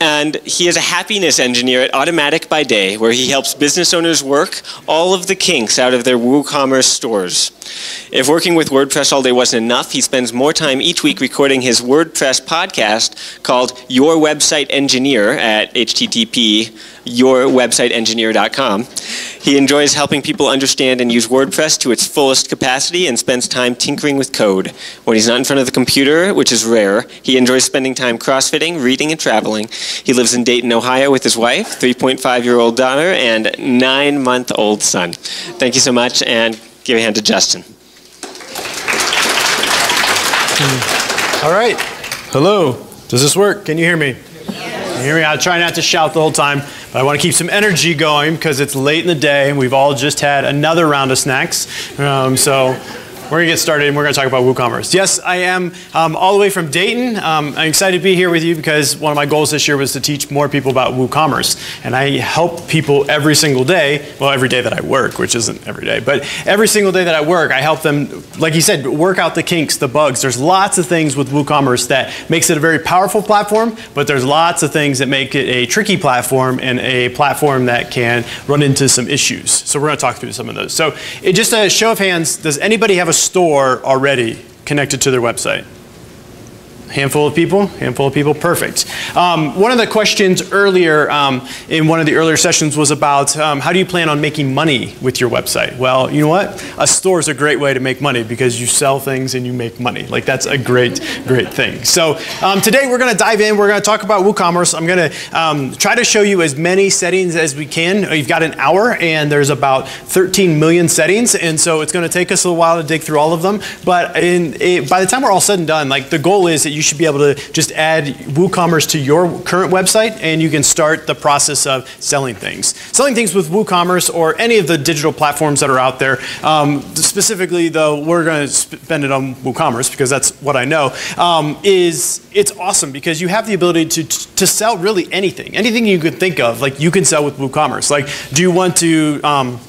And he is a happiness engineer at Automattic by Day, where he helps business owners work all of the kinks out of their WooCommerce stores. If working with WordPress all day wasn't enough, he spends more time each week recording his WordPress podcast called Your Website Engineer at http yourwebsiteengineer.com. He enjoys helping people understand and use WordPress to its fullest capacity and spends time tinkering with code. When he's not in front of the computer, which is rare, he enjoys spending time crossfitting, reading, and traveling. He lives in Dayton, Ohio with his wife, 3.5 year old daughter, and 9 month old son. Thank you so much, and give a hand to Dustin. Hmm. All right. Hello. Does this work? Can you hear me? Can you hear me? I'll try not to shout the whole time. But I want to keep some energy going because it's late in the day and we've all just had another round of snacks. Um, so we're going to get started and we're going to talk about WooCommerce. Yes, I am um, all the way from Dayton. Um, I'm excited to be here with you because one of my goals this year was to teach more people about WooCommerce. And I help people every single day, well, every day that I work, which isn't every day, but every single day that I work, I help them, like you said, work out the kinks, the bugs. There's lots of things with WooCommerce that makes it a very powerful platform, but there's lots of things that make it a tricky platform and a platform that can run into some issues. So we're going to talk through some of those. So it, just a show of hands, does anybody have a store already connected to their website? Handful of people, handful of people, perfect. Um, one of the questions earlier um, in one of the earlier sessions was about um, how do you plan on making money with your website? Well, you know what? A store is a great way to make money because you sell things and you make money. Like that's a great, great thing. So um, today we're going to dive in. We're going to talk about WooCommerce. I'm going to um, try to show you as many settings as we can. You've got an hour and there's about 13 million settings, and so it's going to take us a little while to dig through all of them. But in, it, by the time we're all said and done, like the goal is that you you should be able to just add WooCommerce to your current website and you can start the process of selling things. Selling things with WooCommerce or any of the digital platforms that are out there. Um, specifically, though, we're going to spend it on WooCommerce because that's what I know. Um, is it's awesome because you have the ability to to sell really anything, anything you could think of. Like you can sell with WooCommerce. Like, do you want to um,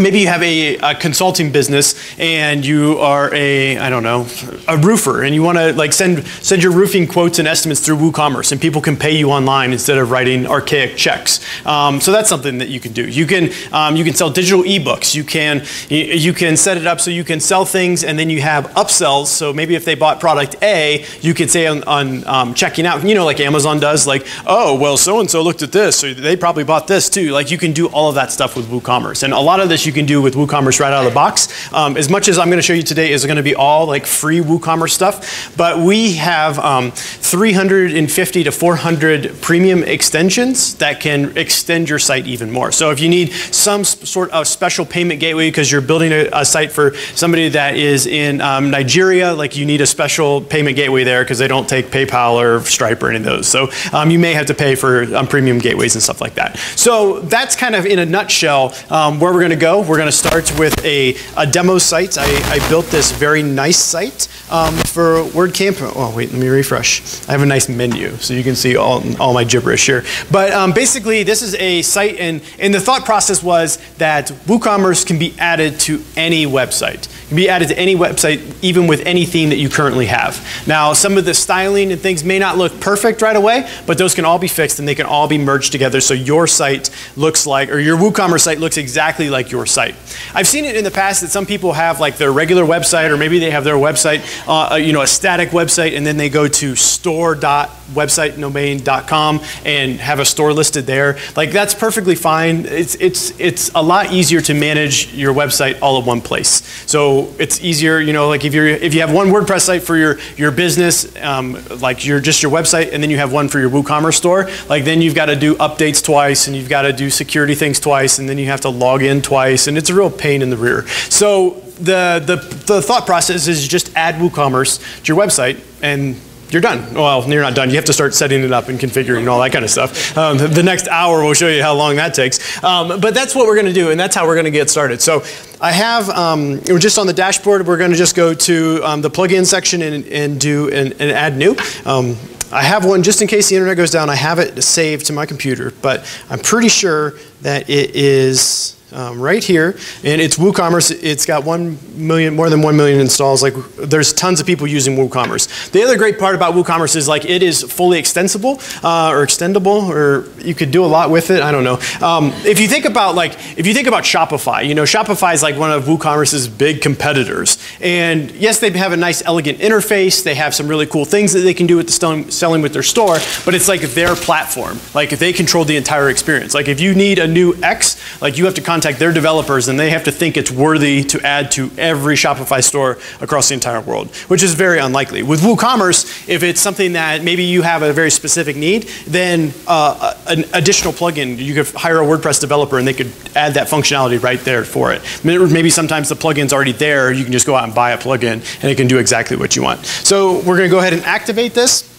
maybe you have a, a, consulting business and you are a i don't know a roofer and you want to like send send your roofing quotes and estimates through woocommerce and people can pay you online instead of writing archaic checks. Um, so that's something that you can do. You can um, you can sell digital ebooks. You can you can set it up so you can sell things and then you have upsells. So maybe if they bought product a you could say on, on um, checking out you know like amazon does like oh well so and so looked at this so they probably bought this too. Like you can do all of that stuff with woocommerce. And a lot of this you can do with WooCommerce right out of the box. Um, as much as I'm going to show you today is going to be all like free WooCommerce stuff, but we have um, 350 to 400 premium extensions that can extend your site even more. So if you need some sort of special payment gateway because you're building a, a, site for somebody that is in um, Nigeria, like you need a special payment gateway there because they don't take PayPal or Stripe or any of those. So um, you may have to pay for um, premium gateways and stuff like that. So that's kind of in a nutshell um, where we're going to go. We're going to start with a, a demo site. I, I, built this very nice site um, for WordCamp. Oh, wait, let me refresh. I have a nice menu, so you can see all, all my gibberish here. But um, basically, this is a site, and, and the thought process was that WooCommerce can be added to any website. It can be added to any website, even with any theme that you currently have. Now, some of the styling and things may not look perfect right away, but those can all be fixed, and they can all be merged together so your site looks like, or your WooCommerce site looks exactly like your site. I've seen it in the past that some people have like their regular website, or maybe they have their website, uh, you know, a static website, and then they go to store.websitedomain.com and have a store listed there. Like that's perfectly fine. It's it's it's a lot easier to manage your website all in one place. So it's easier, you know, like if you're if you have one WordPress site for your your business, um, like your just your website, and then you have one for your WooCommerce store, like then you've got to do updates twice, and you've got to do security things twice, and then you have to log in twice, and it's a real pain in the rear. So the, the, the thought process is just add WooCommerce to your website and you're done. Well, you're not done. You have to start setting it up and configuring all that kind of stuff. Um, the next hour will show you how long that takes. Um, but that's what we're going to do, and that's how we're going to get started. So I have, um, we're just on the dashboard, we're going to just go to um, the plugin section and, and do an, and add new. Um, I have one just in case the internet goes down. I have it saved to my computer, but I'm pretty sure that it is um, right here, and it's WooCommerce. It's got one million, more than one million installs. Like, there's tons of people using WooCommerce. The other great part about WooCommerce is like it is fully extensible uh, or extendable, or you could do a lot with it. I don't know. Um, if you think about like, if you think about Shopify, you know, Shopify is like one of WooCommerce's big competitors. And yes, they have a nice, elegant interface. They have some really cool things that they can do with the selling, with their store. But it's like their platform. Like if they control the entire experience. Like if you need a new X, like you have to contact contact their developers and they have to think it's worthy to add to every Shopify store across the entire world, which is very unlikely. With WooCommerce, if it's something that maybe you have a very specific need, then uh, an additional plugin, you could hire a WordPress developer and they could add that functionality right there for it. Maybe sometimes the plugin's already there, you can just go out and buy a plugin and it can do exactly what you want. So we're going to go ahead and activate this.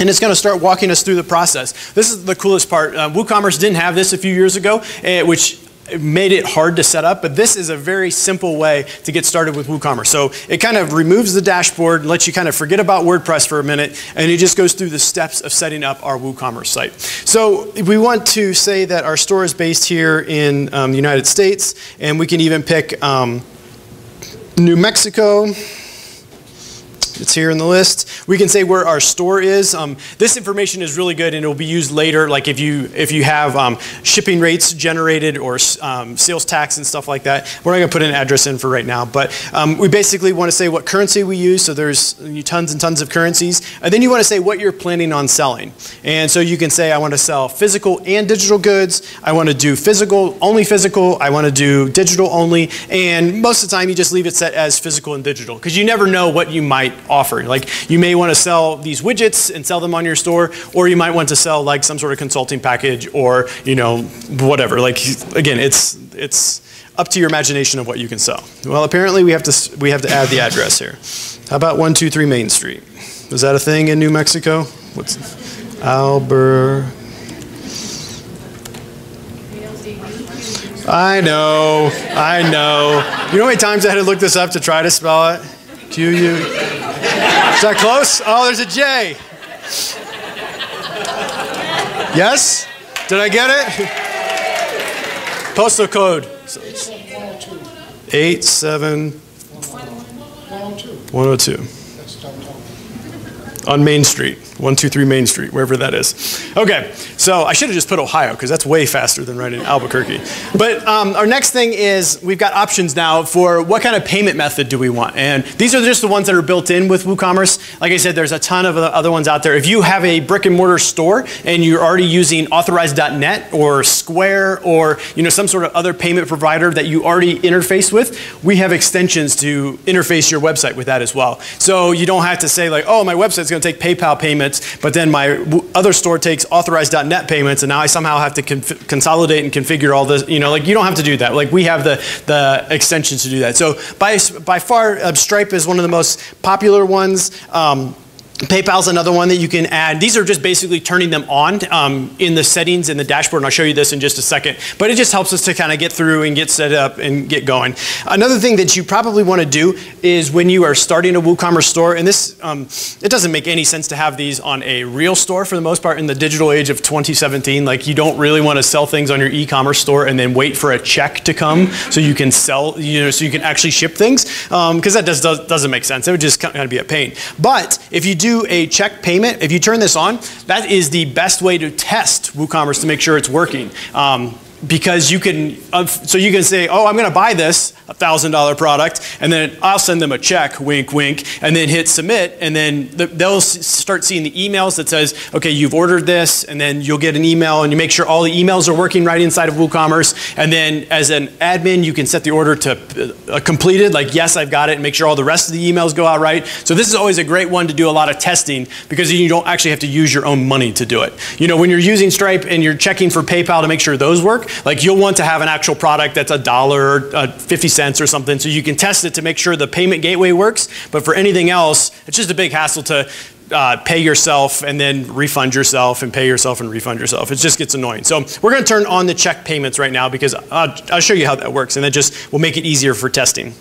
And it's going to start walking us through the process. This is the coolest part. Uh, WooCommerce didn't have this a few years ago, uh, which made it hard to set up, but this is a very simple way to get started with WooCommerce. So it kind of removes the dashboard, lets you kind of forget about WordPress for a minute, and it just goes through the steps of setting up our WooCommerce site. So we want to say that our store is based here in um, the United States, and we can even pick um, New Mexico. It's here in the list. We can say where our store is. Um, this information is really good and it will be used later, like if you, if you have um, shipping rates generated or um, sales tax and stuff like that. We're not going to put an address in for right now, but um, we basically want to say what currency we use. So there's tons and tons of currencies. And then you want to say what you're planning on selling. And so you can say, I want to sell physical and digital goods. I want to do physical, only physical. I want to do digital only. And most of the time you just leave it set as physical and digital because you never know what you might offer. Like you may want to sell these widgets and sell them on your store, or you might want to sell like some sort of consulting package or, you know, whatever. Like again, it's it's up to your imagination of what you can sell. Well, apparently we have to we have to add the address here. How about 123 Main Street? Is that a thing in New Mexico? What's Albert I know, I know. You know how many times I had to look this up to try to spell it? Q U. Is that close? Oh, there's a J. Yes? Did I get it? Postal code. 87102. On Main Street. 123 Main Street, wherever that is. Okay, so I should have just put Ohio because that's way faster than writing Albuquerque. But um, our next thing is we've got options now for what kind of payment method do we want. And these are just the ones that are built in with WooCommerce. Like I said, there's a ton of other ones out there. If you have a brick and mortar store and you're already using authorized.net or Square or you know some sort of other payment provider that you already interface with, we have extensions to interface your website with that as well. So you don't have to say like, oh, my website's going to take PayPal payments but then my other store takes authorized.net payments, and now I somehow have to consolidate and configure all this. You know, like you don't have to do that. Like we have the the extensions to do that. So by by far, uh, Stripe is one of the most popular ones. Um, PayPal's another one that you can add. These are just basically turning them on um, in the settings in the dashboard, and I'll show you this in just a second. But it just helps us to kind of get through and get set up and get going. Another thing that you probably want to do is when you are starting a WooCommerce store, and this, um, it doesn't make any sense to have these on a real store for the most part in the digital age of 2017. Like you don't really want to sell things on your e-commerce store and then wait for a check to come so you can sell, you know, so you can actually ship things, because um, that does, does, doesn't make sense. It would just kind of be a pain. But if you do do a check payment, if you turn this on, that is the best way to test WooCommerce to make sure it's working. Um, because you can, uh, so you can say, oh, I'm going to buy this $1,000 product, and then I'll send them a check, wink, wink, and then hit submit, and then they'll start seeing the emails that says, okay, you've ordered this, and then you'll get an email, and you make sure all the emails are working right inside of WooCommerce, and then as an admin, you can set the order to uh, completed, like, yes, I've got it, and make sure all the rest of the emails go out right. So this is always a great one to do a lot of testing, because you don't actually have to use your own money to do it. You know, when you're using Stripe and you're checking for PayPal to make sure those work, like you'll want to have an actual product that's a dollar, uh, 50 cents or something, so you can test it to make sure the payment gateway works. But for anything else, it's just a big hassle to uh, pay yourself and then refund yourself and pay yourself and refund yourself. It just gets annoying. So we're going to turn on the check payments right now because I'll, I'll show you how that works and that just will make it easier for testing.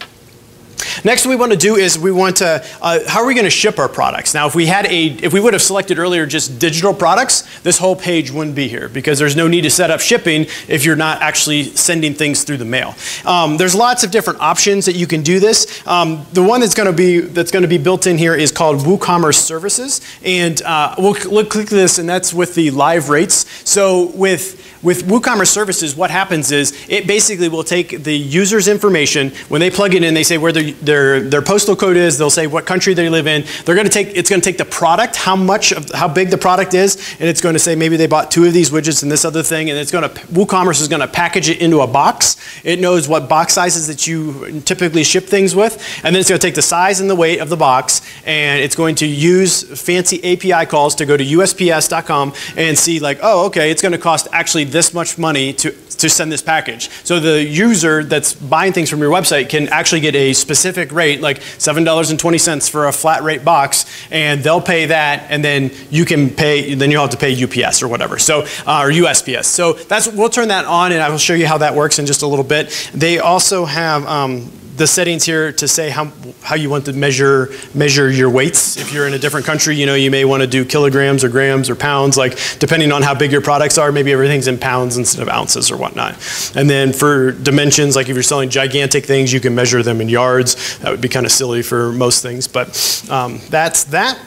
Next we want to do is we want to, uh, how are we going to ship our products? Now if we had a, if we would have selected earlier just digital products, this whole page wouldn't be here because there's no need to set up shipping if you're not actually sending things through the mail. Um, there's lots of different options that you can do this. Um, the one that's going to be, that's going to be built in here is called WooCommerce Services. And uh, we'll, we'll click this and that's with the live rates. So with, with WooCommerce Services, what happens is it basically will take the user's information. When they plug it in, they say where their, their, their postal code is. They'll say what country they live in. They're to take, it's to take the product, how much, of, how big the product is, and it's going to say maybe they bought two of these widgets and this other thing, and it's to, WooCommerce is going to package it into a box. It knows what box sizes that you typically ship things with, and then it's to take the size and the weight of the box, and it's going to use fancy API calls to go to USPS.com and see like, oh, okay, it's going to cost actually this much money to, to send this package. So the user that's buying things from your website can actually get a specific rate, like $7.20 for a flat rate box, and they'll pay that, and then you can pay, then you'll have to pay UPS or whatever, so, uh, or USPS. So that's, we'll turn that on, and I will show you how that works in just a little bit. They also have, um, the settings here to say how, how you want to measure, measure your weights. If you're in a different country, you know, you may want to do kilograms or grams or pounds, like depending on how big your products are, maybe everything's in pounds instead of ounces or whatnot. And then for dimensions, like if you're selling gigantic things, you can measure them in yards. That would be kind of silly for most things, but um, that's that.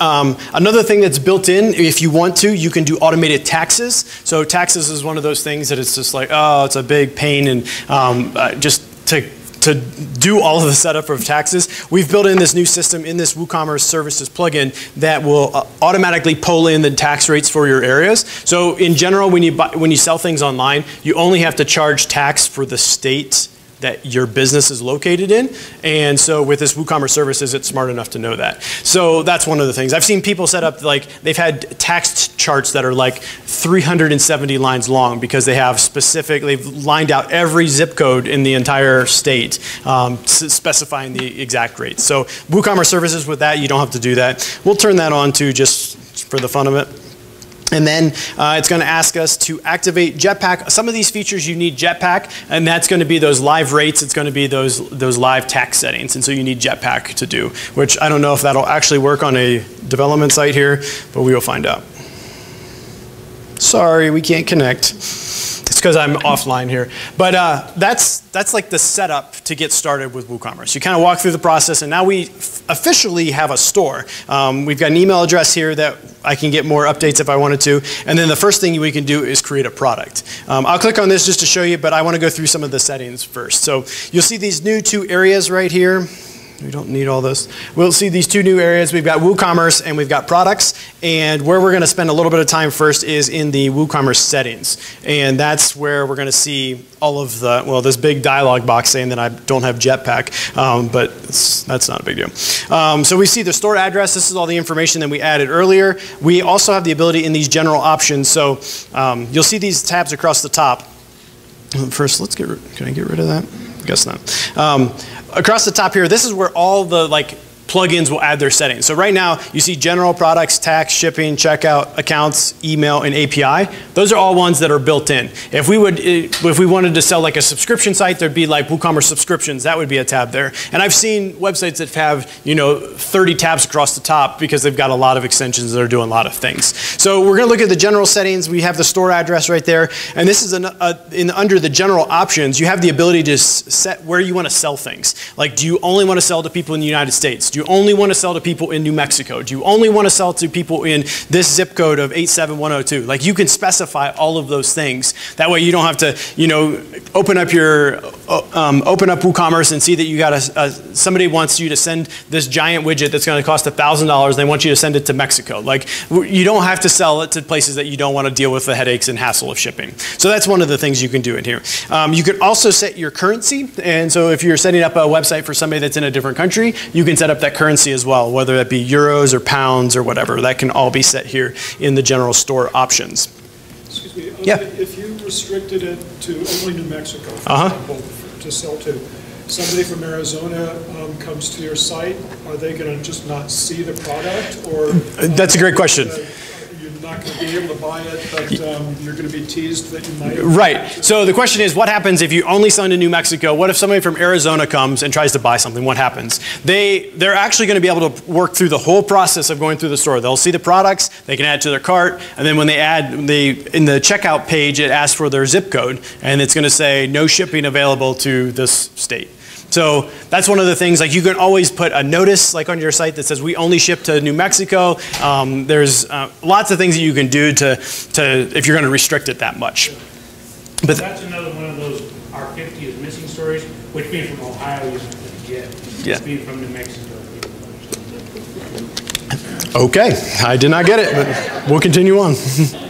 Um, another thing that's built in, if you want to, you can do automated taxes. So taxes is one of those things that it's just like, oh, it's a big pain and um, uh, just to to do all of the setup of taxes, we've built in this new system in this WooCommerce Services plugin that will uh, automatically pull in the tax rates for your areas. So in general, when you, buy, when you sell things online, you only have to charge tax for the state that your business is located in. And so with this WooCommerce services, it's smart enough to know that. So that's one of the things. I've seen people set up like, they've had tax charts that are like 370 lines long because they have specific, they've lined out every zip code in the entire state um, specifying the exact rates. So WooCommerce services with that, you don't have to do that. We'll turn that on to just for the fun of it. And then uh, it's going to ask us to activate Jetpack. Some of these features you need Jetpack, and that's going to be those live rates. It's going to be those, those live tax settings. And so you need Jetpack to do, which I don't know if that'll actually work on a development site here, but we will find out. Sorry, we can't connect. It's because I'm offline here. But uh, that's, that's like the setup to get started with WooCommerce. You kind of walk through the process, and now we officially have a store. Um, we've got an email address here that I can get more updates if I wanted to. And then the first thing we can do is create a product. Um, I'll click on this just to show you, but I want to go through some of the settings first. So you'll see these new two areas right here. We don't need all this. We'll see these two new areas. We've got WooCommerce and we've got products. And where we're going to spend a little bit of time first is in the WooCommerce settings. And that's where we're going to see all of the, well, this big dialog box saying that I don't have Jetpack, um, but that's not a big deal. Um, so we see the store address. This is all the information that we added earlier. We also have the ability in these general options. So um, you'll see these tabs across the top. First, let's get, can I get rid of that? Guess not. Um, across the top here, this is where all the like plugins will add their settings. So right now, you see general products, tax, shipping, checkout, accounts, email, and API. Those are all ones that are built in. If we would, eh, if we wanted to sell like a subscription site, there'd be like WooCommerce subscriptions. That would be a tab there. And I've seen websites that have, you know, 30 tabs across the top because they've got a lot of extensions that are doing a lot of things. So we're going to look at the general settings. We have the store address right there. And this is an, uh, in under the general options, you have the ability to set where you want to sell things. Like, do you only want to sell to people in the United States? Do you only want to sell to people in New Mexico? Do you only want to sell to people in this zip code of 87102? Like you can specify all of those things. That way you don't have to, you know, open up your, uh, um, open up WooCommerce and see that you got a, a, somebody wants you to send this giant widget that's going to cost $1,000. They want you to send it to Mexico. Like you don't have to sell it to places that you don't want to deal with the headaches and hassle of shipping. So that's one of the things you can do in here. Um, you can also set your currency. And so if you're setting up a website for somebody that's in a different country, you can set up that currency currency as well, whether that be euros or pounds or whatever. That can all be set here in the general store options. Excuse me. Yeah. If you restricted it to only New Mexico, for Uh-huh. example, to sell to, somebody from Arizona um, comes to your site, are they going to just not see the product, or? That's a great question. Uh, not going to be able to buy it, but um, you're going to be teased that you might. Right. So the question is, what happens if you only sell to New Mexico? What if somebody from Arizona comes and tries to buy something? What happens? They they're actually going to be able to work through the whole process of going through the store. They'll see the products, they can add to their cart, and then when they add they in the checkout page, it asks for their zip code, and it's going to say no shipping available to this state. So that's one of the things, like you can always put a notice like on your site that says we only ship to New Mexico. Um, there's uh, lots of things that you can do to, to if you're going to restrict it that much. But that's another one of those R50 is missing stories, which being from Ohio, going to get. Yeah. Being from New Mexico. Okay, I did not get it, but we'll continue on.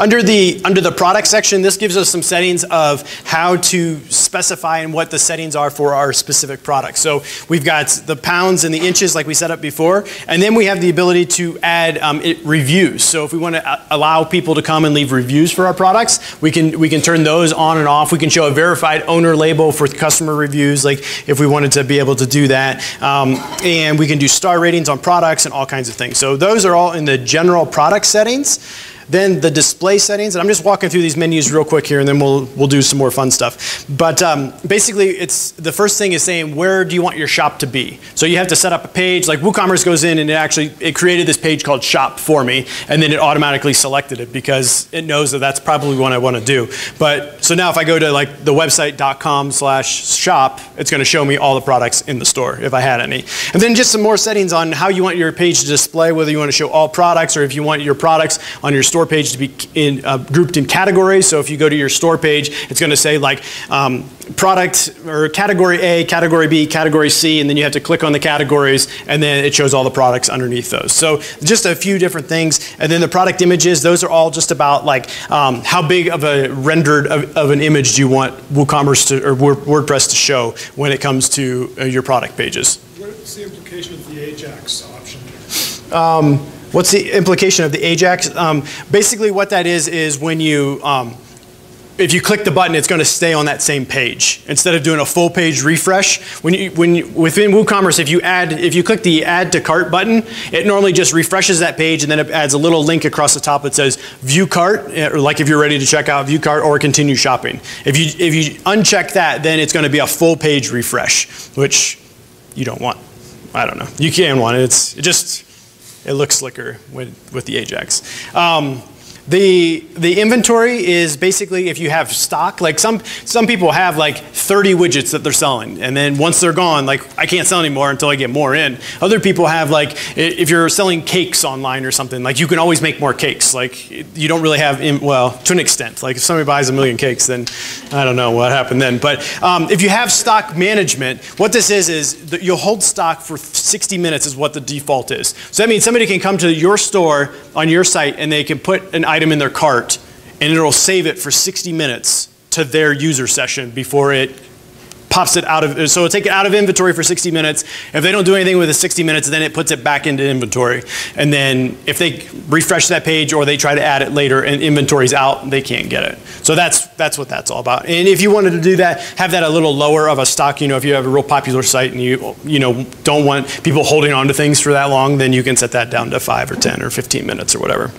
Under the, under the product section, this gives us some settings of how to specify and what the settings are for our specific product. So we've got the pounds and the inches like we set up before, and then we have the ability to add um, it, reviews. So if we want to allow people to come and leave reviews for our products, we can, we can turn those on and off. We can show a verified owner label for customer reviews, like if we wanted to be able to do that. Um, and we can do star ratings on products and all kinds of things. So those are all in the general product settings. Then the display settings, and I'm just walking through these menus real quick here, and then we'll, we'll do some more fun stuff. But um, basically, it's the first thing is saying where do you want your shop to be. So you have to set up a page. Like WooCommerce goes in and it actually it created this page called Shop for me, and then it automatically selected it because it knows that that's probably what I want to do. But so now if I go to like the website.com slash shop, it's going to show me all the products in the store if I had any. And then just some more settings on how you want your page to display, whether you want to show all products or if you want your products on your store store page to be in, uh, grouped in categories. So if you go to your store page, it's going to say like um, product or category A, category B, category C, and then you have to click on the categories, and then it shows all the products underneath those. So just a few different things. And then the product images, those are all just about like um, how big of a rendered of, of, an image do you want WooCommerce to, or WordPress to show when it comes to uh, your product pages. What's the implication of the Ajax option? Um, What's the implication of the Ajax? Um, basically, what that is is when you, um, if you click the button, it's going to stay on that same page instead of doing a full page refresh. When you, when you, within WooCommerce, if you add, if you click the Add to Cart button, it normally just refreshes that page and then it adds a little link across the top that says View Cart, eh, or like if you're ready to check out View Cart or continue shopping. If you if you uncheck that, then it's going to be a full page refresh, which you don't want. I don't know. You can want it. It's it just it looks slicker with, with the Ajax. Um, the, the inventory is basically if you have stock, like some, some people have like 30 widgets that they're selling. And then once they're gone, like I can't sell anymore until I get more in. Other people have like, if you're selling cakes online or something, like you can always make more cakes. Like you don't really have, in, well, to an extent. Like if somebody buys a million cakes, then I don't know what happened then. But um, if you have stock management, what this is, is you'll hold stock for 60 minutes is what the default is. So that means somebody can come to your store on your site and they can put an item in their cart and it'll save it for 60 minutes to their user session before it pops it out of, so it'll take it out of inventory for 60 minutes. If they don't do anything with the 60 minutes, then it puts it back into inventory. And then if they refresh that page or they try to add it later and inventory's out, they can't get it. So that's, that's what that's all about. And if you wanted to do that, have that a little lower of a stock, you know, if you have a real popular site and you, you know, don't want people holding on to things for that long, then you can set that down to five or 10 or 15 minutes or whatever.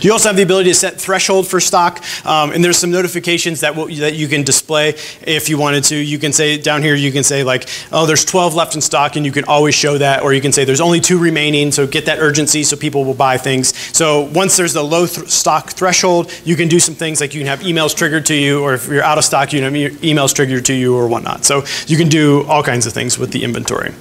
You also have the ability to set threshold for stock, um, and there's some notifications that, will, that you can display if you wanted to. You can say down here, you can say like, oh, there's 12 left in stock, and you can always show that, or you can say there's only two remaining, so get that urgency so people will buy things. So once there's the low th stock threshold, you can do some things like you can have emails triggered to you, or if you're out of stock, you can have emails triggered to you or whatnot. So you can do all kinds of things with the inventory.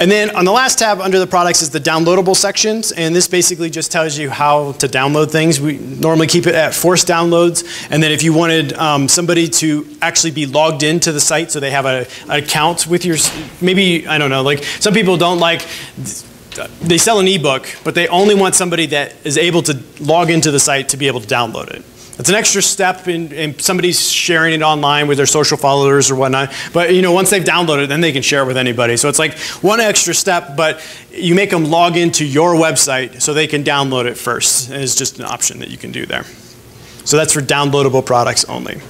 And then on the last tab under the products is the downloadable sections, and this basically just tells you how to download things. We normally keep it at forced downloads, and then if you wanted um, somebody to actually be logged into the site so they have a, an account with your, maybe, I don't know, like some people don't like, they sell an ebook, but they only want somebody that is able to log into the site to be able to download it. It's an extra step in, in, somebody's sharing it online with their social followers or whatnot. But you know, once they've downloaded it, then they can share it with anybody. So it's like one extra step, but you make them log into your website so they can download it first. It's just an option that you can do there. So that's for downloadable products only.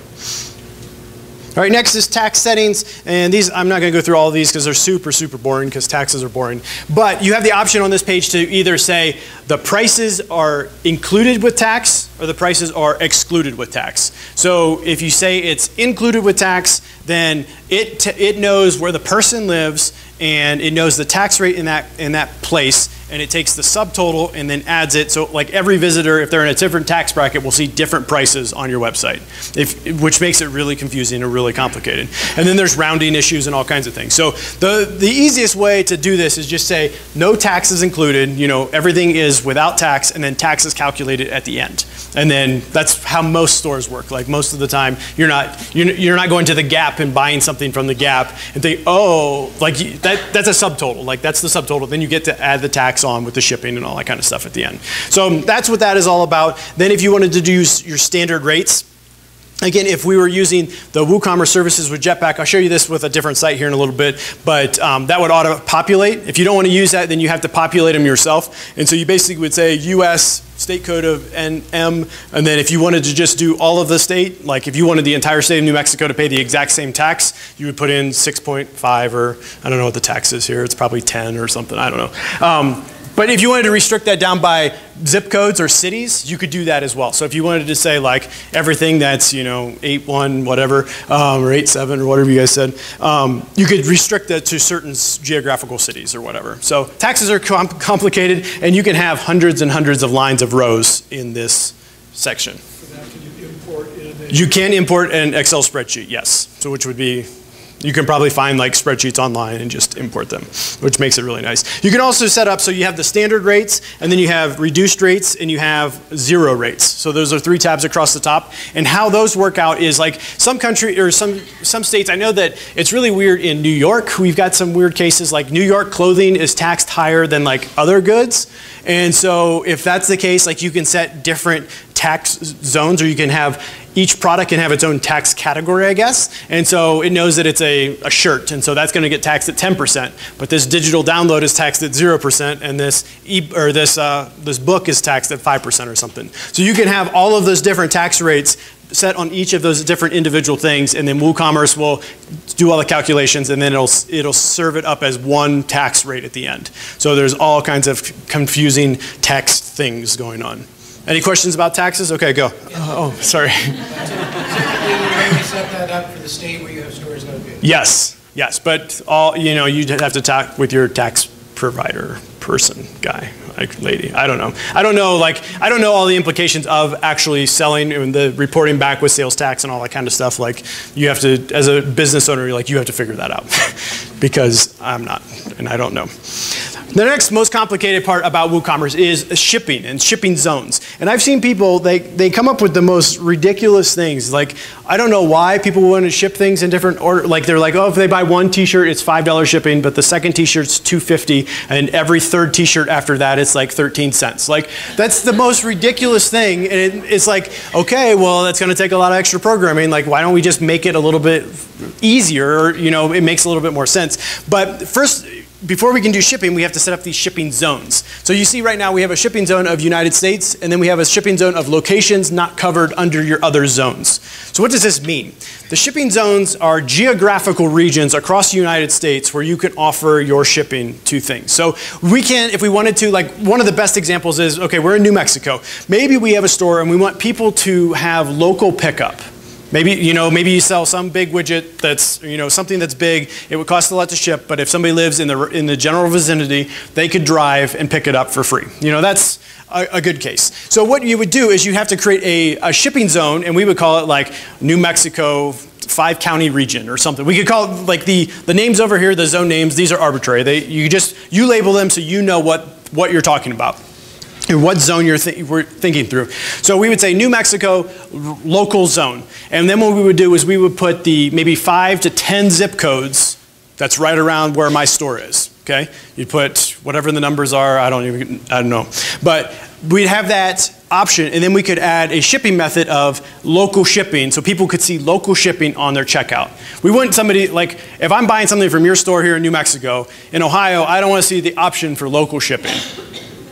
All right, next is tax settings. And these, I'm not going to go through all of these because they're super, super boring because taxes are boring. But you have the option on this page to either say the prices are included with tax or the prices are excluded with tax. So if you say it's included with tax, then it, it knows where the person lives and it knows the tax rate in that, in that place and it takes the subtotal and then adds it. So like every visitor, if they're in a different tax bracket, will see different prices on your website, if, which makes it really confusing and really complicated. And then there's rounding issues and all kinds of things. So the, the easiest way to do this is just say no taxes included, you know, everything is without tax and then tax is calculated at the end. And then that's how most stores work. Like most of the time, you're not, you're, you're not going to the Gap and buying something from the Gap and think, oh, like that, that's a subtotal. Like that's the subtotal. Then you get to add the tax on with the shipping and all that kind of stuff at the end. So that's what that is all about. Then if you wanted to do your standard rates, Again, if we were using the WooCommerce services with Jetpack, I'll show you this with a different site here in a little bit, but um, that would auto-populate. If you don't want to use that, then you have to populate them yourself. And so you basically would say US state code of NM, and then if you wanted to just do all of the state, like if you wanted the entire state of New Mexico to pay the exact same tax, you would put in 6.5 or I don't know what the tax is here. It's probably 10 or something. I don't know. Um, but if you wanted to restrict that down by zip codes or cities, you could do that as well. So if you wanted to say like everything that's, you know, 8-1, whatever, um, or 8-7 or whatever you guys said, um, you could restrict that to certain geographical cities or whatever. So taxes are com complicated and you can have hundreds and hundreds of lines of rows in this section. You can import an Excel spreadsheet, yes. So which would be you can probably find like spreadsheets online and just import them, which makes it really nice. You can also set up so you have the standard rates, and then you have reduced rates, and you have zero rates. So those are three tabs across the top. And how those work out is like some country or some some states. I know that it's really weird in New York. We've got some weird cases like New York clothing is taxed higher than like other goods. And so if that's the case, like you can set different tax zones or you can have each product can have its own tax category, I guess. And so it knows that it's a, a shirt, and so that's going to get taxed at 10%. But this digital download is taxed at 0%, and this e or this uh, this book is taxed at 5% or something. So you can have all of those different tax rates set on each of those different individual things, and then WooCommerce will do all the calculations, and then it'll it'll serve it up as one tax rate at the end. So there's all kinds of confusing tax things going on. Any questions about taxes? Okay, go. oh, oh sorry. set that up for the state where you have stores located? Yes, yes, but all you know, you have to talk with your tax provider person guy lady i don't know i don't know like i don't know all the implications of actually selling and the reporting back with sales tax and all that kind of stuff like you have to as a business owner like you have to figure that out because i'm not and i don't know the next most complicated part about WooCommerce is shipping and shipping zones. And I've seen people, they, they come up with the most ridiculous things. Like, I don't know why people want to ship things in different order. Like, they're like, oh, if they buy one t-shirt, it's $5 shipping, but the second t-shirt's 250 and every third t-shirt after that, it's like 13 cents. Like, that's the most ridiculous thing. And it, it's like, okay, well, that's going to take a lot of extra programming. Like, why don't we just make it a little bit easier? You know, it makes a little bit more sense. But first, before we can do shipping, we have to set up these shipping zones. So you see right now we have a shipping zone of United States, and then we have a shipping zone of locations not covered under your other zones. So what does this mean? The shipping zones are geographical regions across the United States where you can offer your shipping to things. So we can, if we wanted to, like one of the best examples is, okay, we're in New Mexico. Maybe we have a store and we want people to have local pickup. Maybe, you know, maybe you sell some big widget that's, you know, something that's big. It would cost a lot to ship, but if somebody lives in the, in the general vicinity, they could drive and pick it up for free. You know, that's a, a good case. So what you would do is you have to create a, a shipping zone, and we would call it like New Mexico five county region or something. We could call it like the, the names over here, the zone names, these are arbitrary. They, you just, you label them so you know what, what you're talking about in what zone you're th we're thinking through. So we would say New Mexico local zone. And then what we would do is we would put the maybe five to 10 zip codes that's right around where my store is. Okay? You put whatever the numbers are, I don't even, I don't know. But we'd have that option and then we could add a shipping method of local shipping so people could see local shipping on their checkout. We wouldn't somebody, like if I'm buying something from your store here in New Mexico, in Ohio, I don't want to see the option for local shipping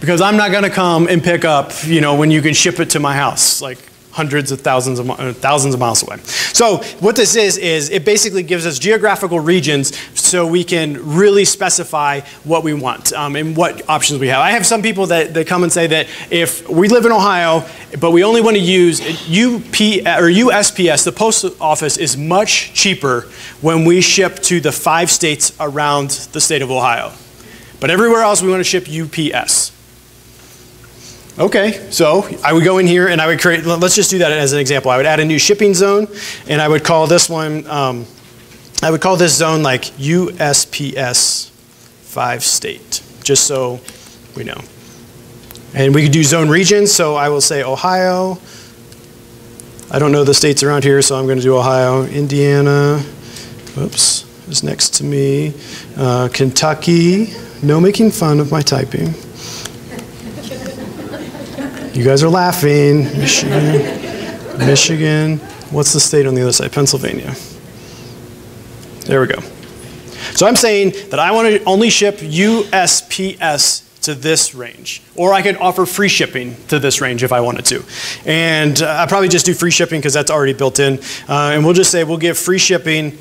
because I'm not going to come and pick up, you know, when you can ship it to my house, like hundreds of thousands of, uh, thousands of miles away. So what this is, is it basically gives us geographical regions so we can really specify what we want um, and what options we have. I have some people that, that come and say that if we live in Ohio, but we only want to use UP or USPS, the post office is much cheaper when we ship to the five states around the state of Ohio. But everywhere else, we want to ship UPS. Okay, so I would go in here and I would create, let's just do that as an example. I would add a new shipping zone and I would call this one, um, I would call this zone like USPS 5 state, just so we know. And we could do zone regions, so I will say Ohio. I don't know the states around here, so I'm going to do Ohio, Indiana, oops, is next to me, uh, Kentucky. No making fun of my typing. You guys are laughing. Michigan, Michigan. What's the state on the other side? Pennsylvania. There we go. So I'm saying that I want to only ship USPS to this range. Or I could offer free shipping to this range if I wanted to. And uh, I'd probably just do free shipping because that's already built in. Uh, and we'll just say we'll give free shipping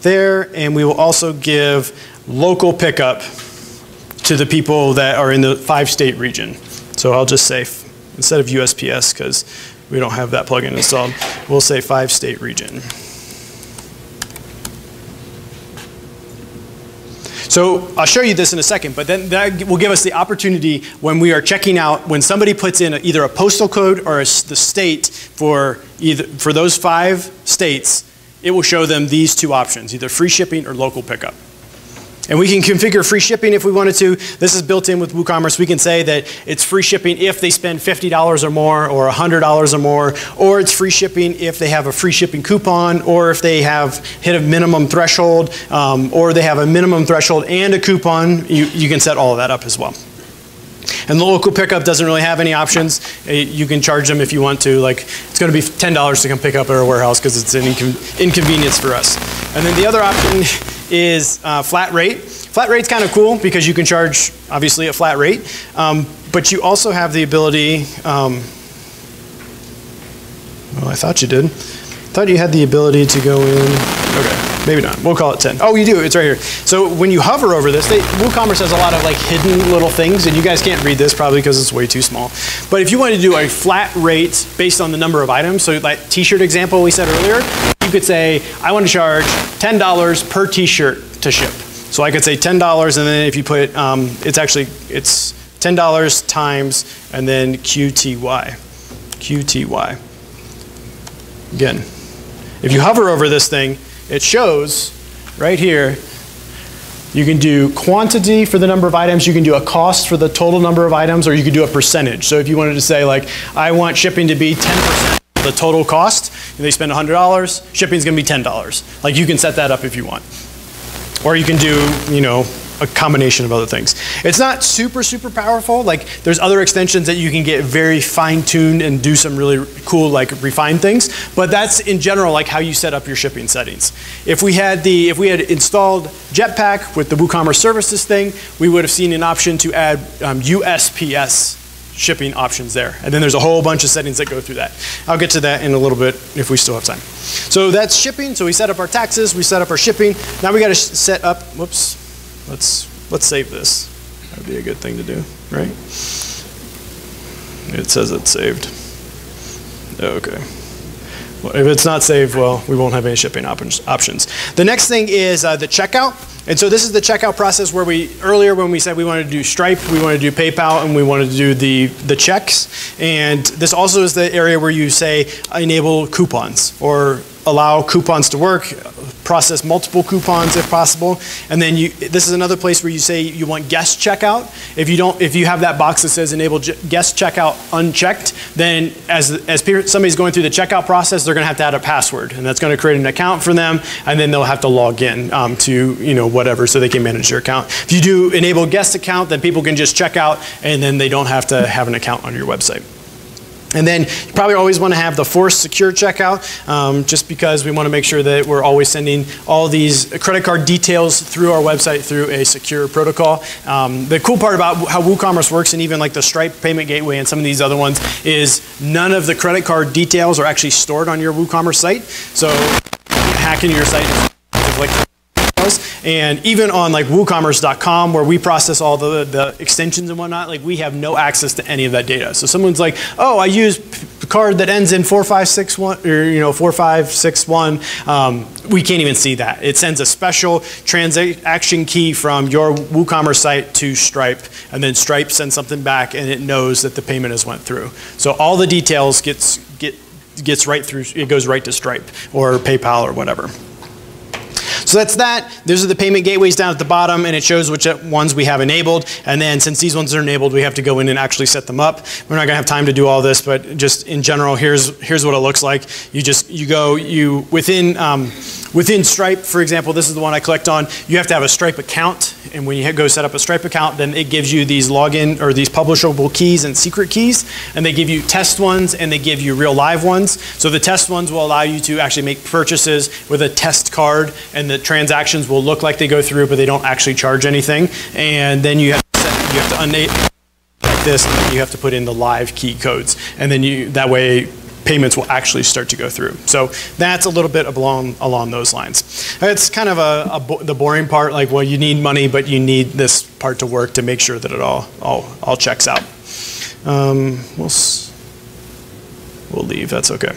there, and we will also give local pickup to the people that are in the five state region. So I'll just say, instead of USPS, because we don't have that plugin installed, we'll say five state region. So I'll show you this in a second, but then that will give us the opportunity when we are checking out, when somebody puts in either a postal code or a the state for either for those five states, it will show them these two options, either free shipping or local pickup. And we can configure free shipping if we wanted to. This is built in with WooCommerce. We can say that it's free shipping if they spend $50 or more or $100 or more, or it's free shipping if they have a free shipping coupon, or if they have hit a minimum threshold, um, or they have a minimum threshold and a coupon. You, you can set all of that up as well. And the local pickup doesn't really have any options. Uh, You can charge them if you want to. Like, it's going to be $10 to come pick up at our warehouse because it's an incon- inconvenience for us. And then the other option is uh, flat rate. Flat rate's kind of cool because you can charge, obviously, a flat rate. Um, but you also have the ability, um, well, I thought you did. thought you had the ability to go in. Okay, maybe not. We'll call it 10. Oh, you do. It's right here. So when you hover over this, they, WooCommerce has a lot of like hidden little things, and you guys can't read this probably because it's way too small. But if you wanted to do a flat rate based on the number of items, so that T-shirt example we said earlier, you could say, I want to charge $10 per T-shirt to ship. So I could say $10, and then if you put, um, it's actually, it's $10 times, and then QTY. QTY. Again, if you hover over this thing, it shows right here, you can do quantity for the number of items, you can do a cost for the total number of items, or you can do a percentage. So if you wanted to say like, I want shipping to be 10% of the total cost, and they spend $100, shipping's gonna be $10. Like you can set that up if you want. Or you can do, you know, a combination of other things. It's not super, super powerful. Like there's other extensions that you can get very fine tuned and do some really cool, like refined things. But that's in general like how you set up your shipping settings. If we had the, if we had installed Jetpack with the WooCommerce services thing, we would have seen an option to add um, USPS shipping options there. And then there's a whole bunch of settings that go through that. I'll get to that in a little bit if we still have time. So that's shipping. So we set up our taxes, we set up our shipping. Now we got to set up, whoops, let's, let's save this. That would be a good thing to do, right? It says it's saved. Okay. If it's not saved, well, we won't have any shipping op- options. The next thing is uh, the checkout. And so this is the checkout process where we, earlier when we said we wanted to do Stripe, we wanted to do PayPal, and we wanted to do the, the checks. And this also is the area where you say enable coupons or allow coupons to work, process multiple coupons if possible. And then you, this is another place where you say you want guest checkout. If you don't, if you have that box that says enable guest checkout unchecked, then as, as somebody's going through the checkout process, they're gonna have to add a password. And that's gonna create an account for them, and then they'll have to log in um, to, you know, whatever, so they can manage their account. If you do enable guest account, then people can just check out, and then they don't have to have an account on your website. And then you probably always want to have the force secure checkout, um, just because we want to make sure that we're always sending all these credit card details through our website through a secure protocol. Um, the cool part about how WooCommerce works, and even like the Stripe payment gateway and some of these other ones, is none of the credit card details are actually stored on your WooCommerce site. So hacking your site is like and even on like woocommerce.com where we process all the, the extensions and whatnot, like we have no access to any of that data. So someone's like, oh, I use a card that ends in 4561 or you know 4561. Um, we can't even see that. It sends a special transaction key from your WooCommerce site to Stripe, and then Stripe sends something back, and it knows that the payment has went through. So all the details gets get gets right through. It goes right to Stripe or PayPal or whatever. So that's that. Those are the payment gateways down at the bottom, and it shows which ones we have enabled. And then since these ones are enabled, we have to go in and actually set them up. We're not going to have time to do all this, but just in general, here's here's what it looks like. You just you go you within um, within Stripe, for example, this is the one I clicked on. You have to have a Stripe account, and when you go set up a Stripe account, then it gives you these login or these publishable keys and secret keys, and they give you test ones and they give you real live ones. So the test ones will allow you to actually make purchases with a test card, and the transactions will look like they go through, but they don't actually charge anything. And then you have to, set, you have to like this, and you have to put in the live key codes, and then you that way payments will actually start to go through. So that's a little bit along, along those lines. It's kind of a, a bo the boring part, like, well, you need money, but you need this part to work to make sure that it all, all, all checks out. Um, we'll, we'll leave, that's okay.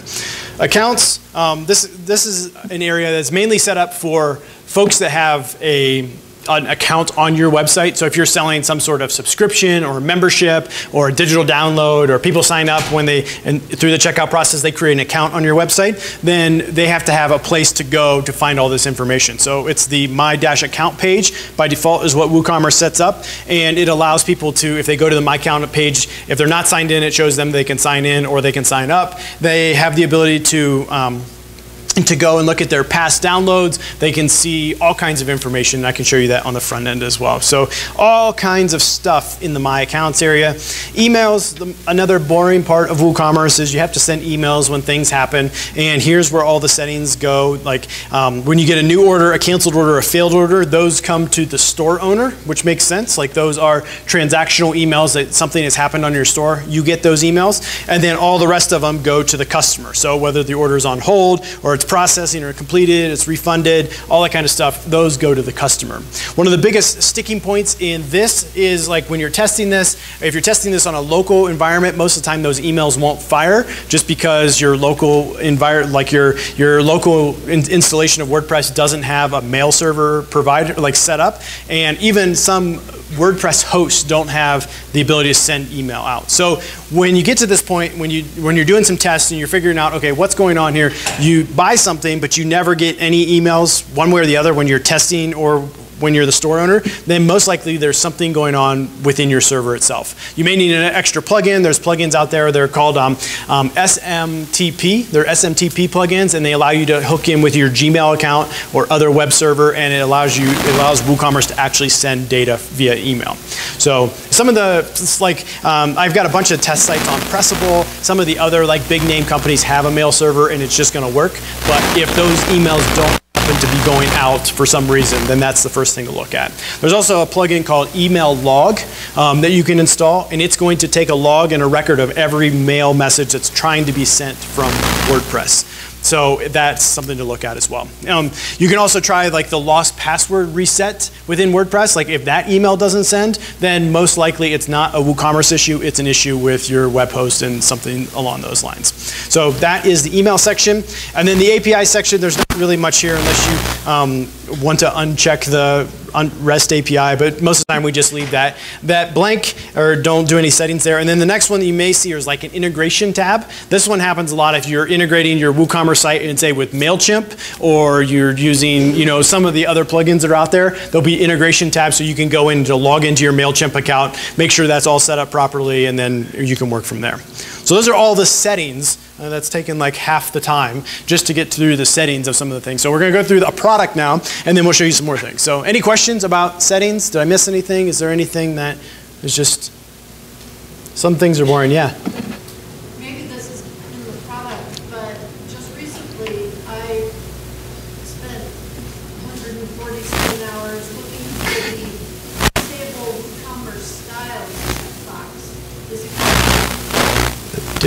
Accounts, um, this, this is an area that's mainly set up for folks that have a an account on your website. So if you're selling some sort of subscription or membership or a digital download or people sign up when they, and through the checkout process, they create an account on your website, then they have to have a place to go to find all this information. So it's the My Dash account page by default is what WooCommerce sets up. And it allows people to, if they go to the My Account page, if they're not signed in, it shows them they can sign in or they can sign up. They have the ability to um, to go and look at their past downloads. They can see all kinds of information. I can show you that on the front end as well. So all kinds of stuff in the My Accounts area. Emails, the, another boring part of WooCommerce is you have to send emails when things happen. And here's where all the settings go. Like um, when you get a new order, a canceled order, a failed order, those come to the store owner, which makes sense. Like those are transactional emails that something has happened on your store. You get those emails. And then all the rest of them go to the customer. So whether the order is on hold or it's processing or completed, it's refunded, all that kind of stuff, those go to the customer. One of the biggest sticking points in this is like when you're testing this, if you're testing this on a local environment, most of the time those emails won't fire just because your local environment, like your, your local in installation of WordPress doesn't have a mail server provider, like set up. And even some WordPress hosts don't have the ability to send email out. So when you get to this point, when, you, when you're doing some tests and you're figuring out, okay, what's going on here, you buy something, but you never get any emails one way or the other when you're testing or when you're the store owner, then most likely there's something going on within your server itself. You may need an extra plugin. There's plugins out there. They're called um, um, SMTP. They're SMTP plugins, and they allow you to hook in with your Gmail account or other web server, and it allows you it allows WooCommerce to actually send data via email. So some of the like um, I've got a bunch of test sites on Pressable. Some of the other like big name companies have a mail server, and it's just going to work. But if those emails don't going out for some reason, then that's the first thing to look at. There's also a plugin called Email Log um, that you can install, and it's going to take a log and a record of every mail message that's trying to be sent from WordPress. So that's something to look at as well. Um, you can also try like the lost password reset within WordPress. Like if that email doesn't send, then most likely it's not a WooCommerce issue, it's an issue with your web host and something along those lines. So that is the email section. And then the API section, there's not really much here unless you um, want to uncheck the REST API, but most of the time we just leave that, that blank or don't do any settings there. And then the next one that you may see is like an integration tab. This one happens a lot if you're integrating your WooCommerce site and say with MailChimp or you're using you know, some of the other plugins that are out there, there'll be integration tabs so you can go in to log into your MailChimp account, make sure that's all set up properly, and then you can work from there. So those are all the settings. Uh, that's taken like half the time just to get through the settings of some of the things. So we're going to go through a product now, and then we'll show you some more things. So any questions about settings? Did I miss anything? Is there anything that is just, some things are boring, yeah?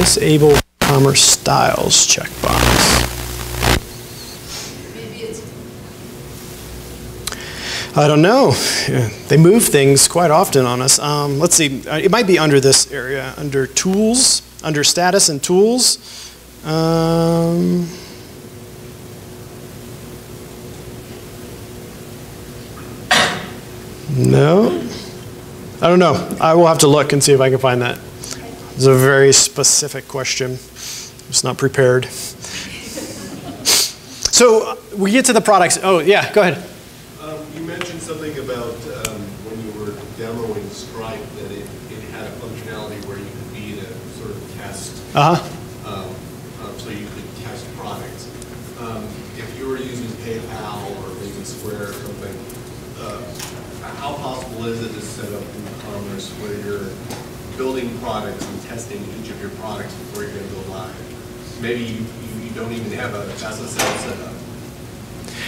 Disable commerce styles checkbox. I don't know. Yeah, They move things quite often on us. Um, let's see. Uh, It might be under this area, under tools, under status and tools. Um, no. I don't know. I will have to look and see if I can find that. It's a very specific question. I Just not prepared. So uh, we get to the products. Oh, yeah, go ahead. Um, You mentioned something about um, when you were demoing Stripe, that it it had a functionality where you could be to sort of test, Uh huh. um, um, so you could test products. Um, If you were using PayPal or maybe Square or something, uh, how possible is it to set up e-commerce where you're building products and testing each of your products before you're going to go live? Maybe you you- don't even have a SSL set up.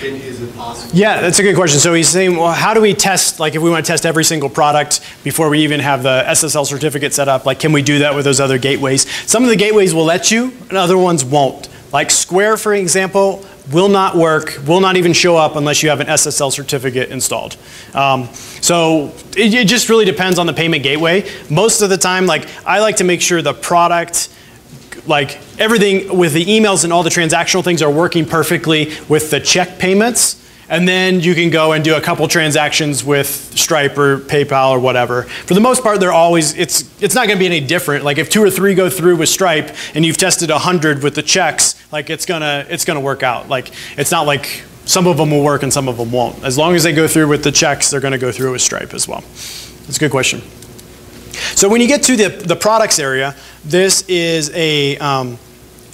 Is it possible? Yeah, that's a good question. So he's saying, well, how do we test, like if we want to test every single product before we even have the SSL certificate set up, like can we do that with those other gateways? Some of the gateways will let you, and other ones won't. Like Square, for example, will not work, will not even show up unless you have an SSL certificate installed. Um, so it, it just really depends on the payment gateway. Most of the time, like I like to make sure the product like everything with the emails and all the transactional things are working perfectly with the check payments. And then you can go and do a couple transactions with Stripe or PayPal or whatever. For the most part, they're always, it's, it's not going to be any different. Like if two or three go through with Stripe and you've tested 100 with the checks, like it's going to, it's to work out. Like it's not like some of them will work and some of them won't. As long as they go through with the checks, they're going to go through with Stripe as well. That's a good question. So when you get to the, the products area, this is a, um,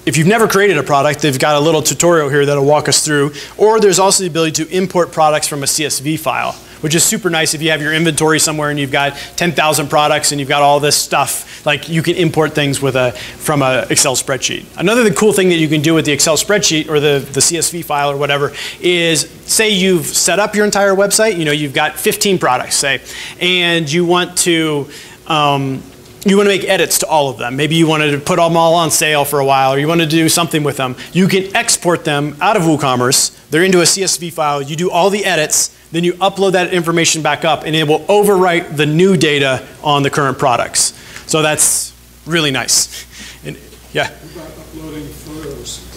if you've never created a product, they've got a little tutorial here that'll walk us through. Or there's also the ability to import products from a CSV file, which is super nice if you have your inventory somewhere and you've got 10,000 products and you've got all this stuff. Like you can import things with a, from an Excel spreadsheet. Another cool thing that you can do with the Excel spreadsheet or the, the CSV file or whatever is say you've set up your entire website, you know, you've got 15 products, say, and you want to um, you want to make edits to all of them. Maybe you wanted to put them all on sale for a while, or you want to do something with them. You can export them out of WooCommerce. They're into a CSV file. You do all the edits, then you upload that information back up, and it will overwrite the new data on the current products. So that's really nice. And, yeah. About uploading photos,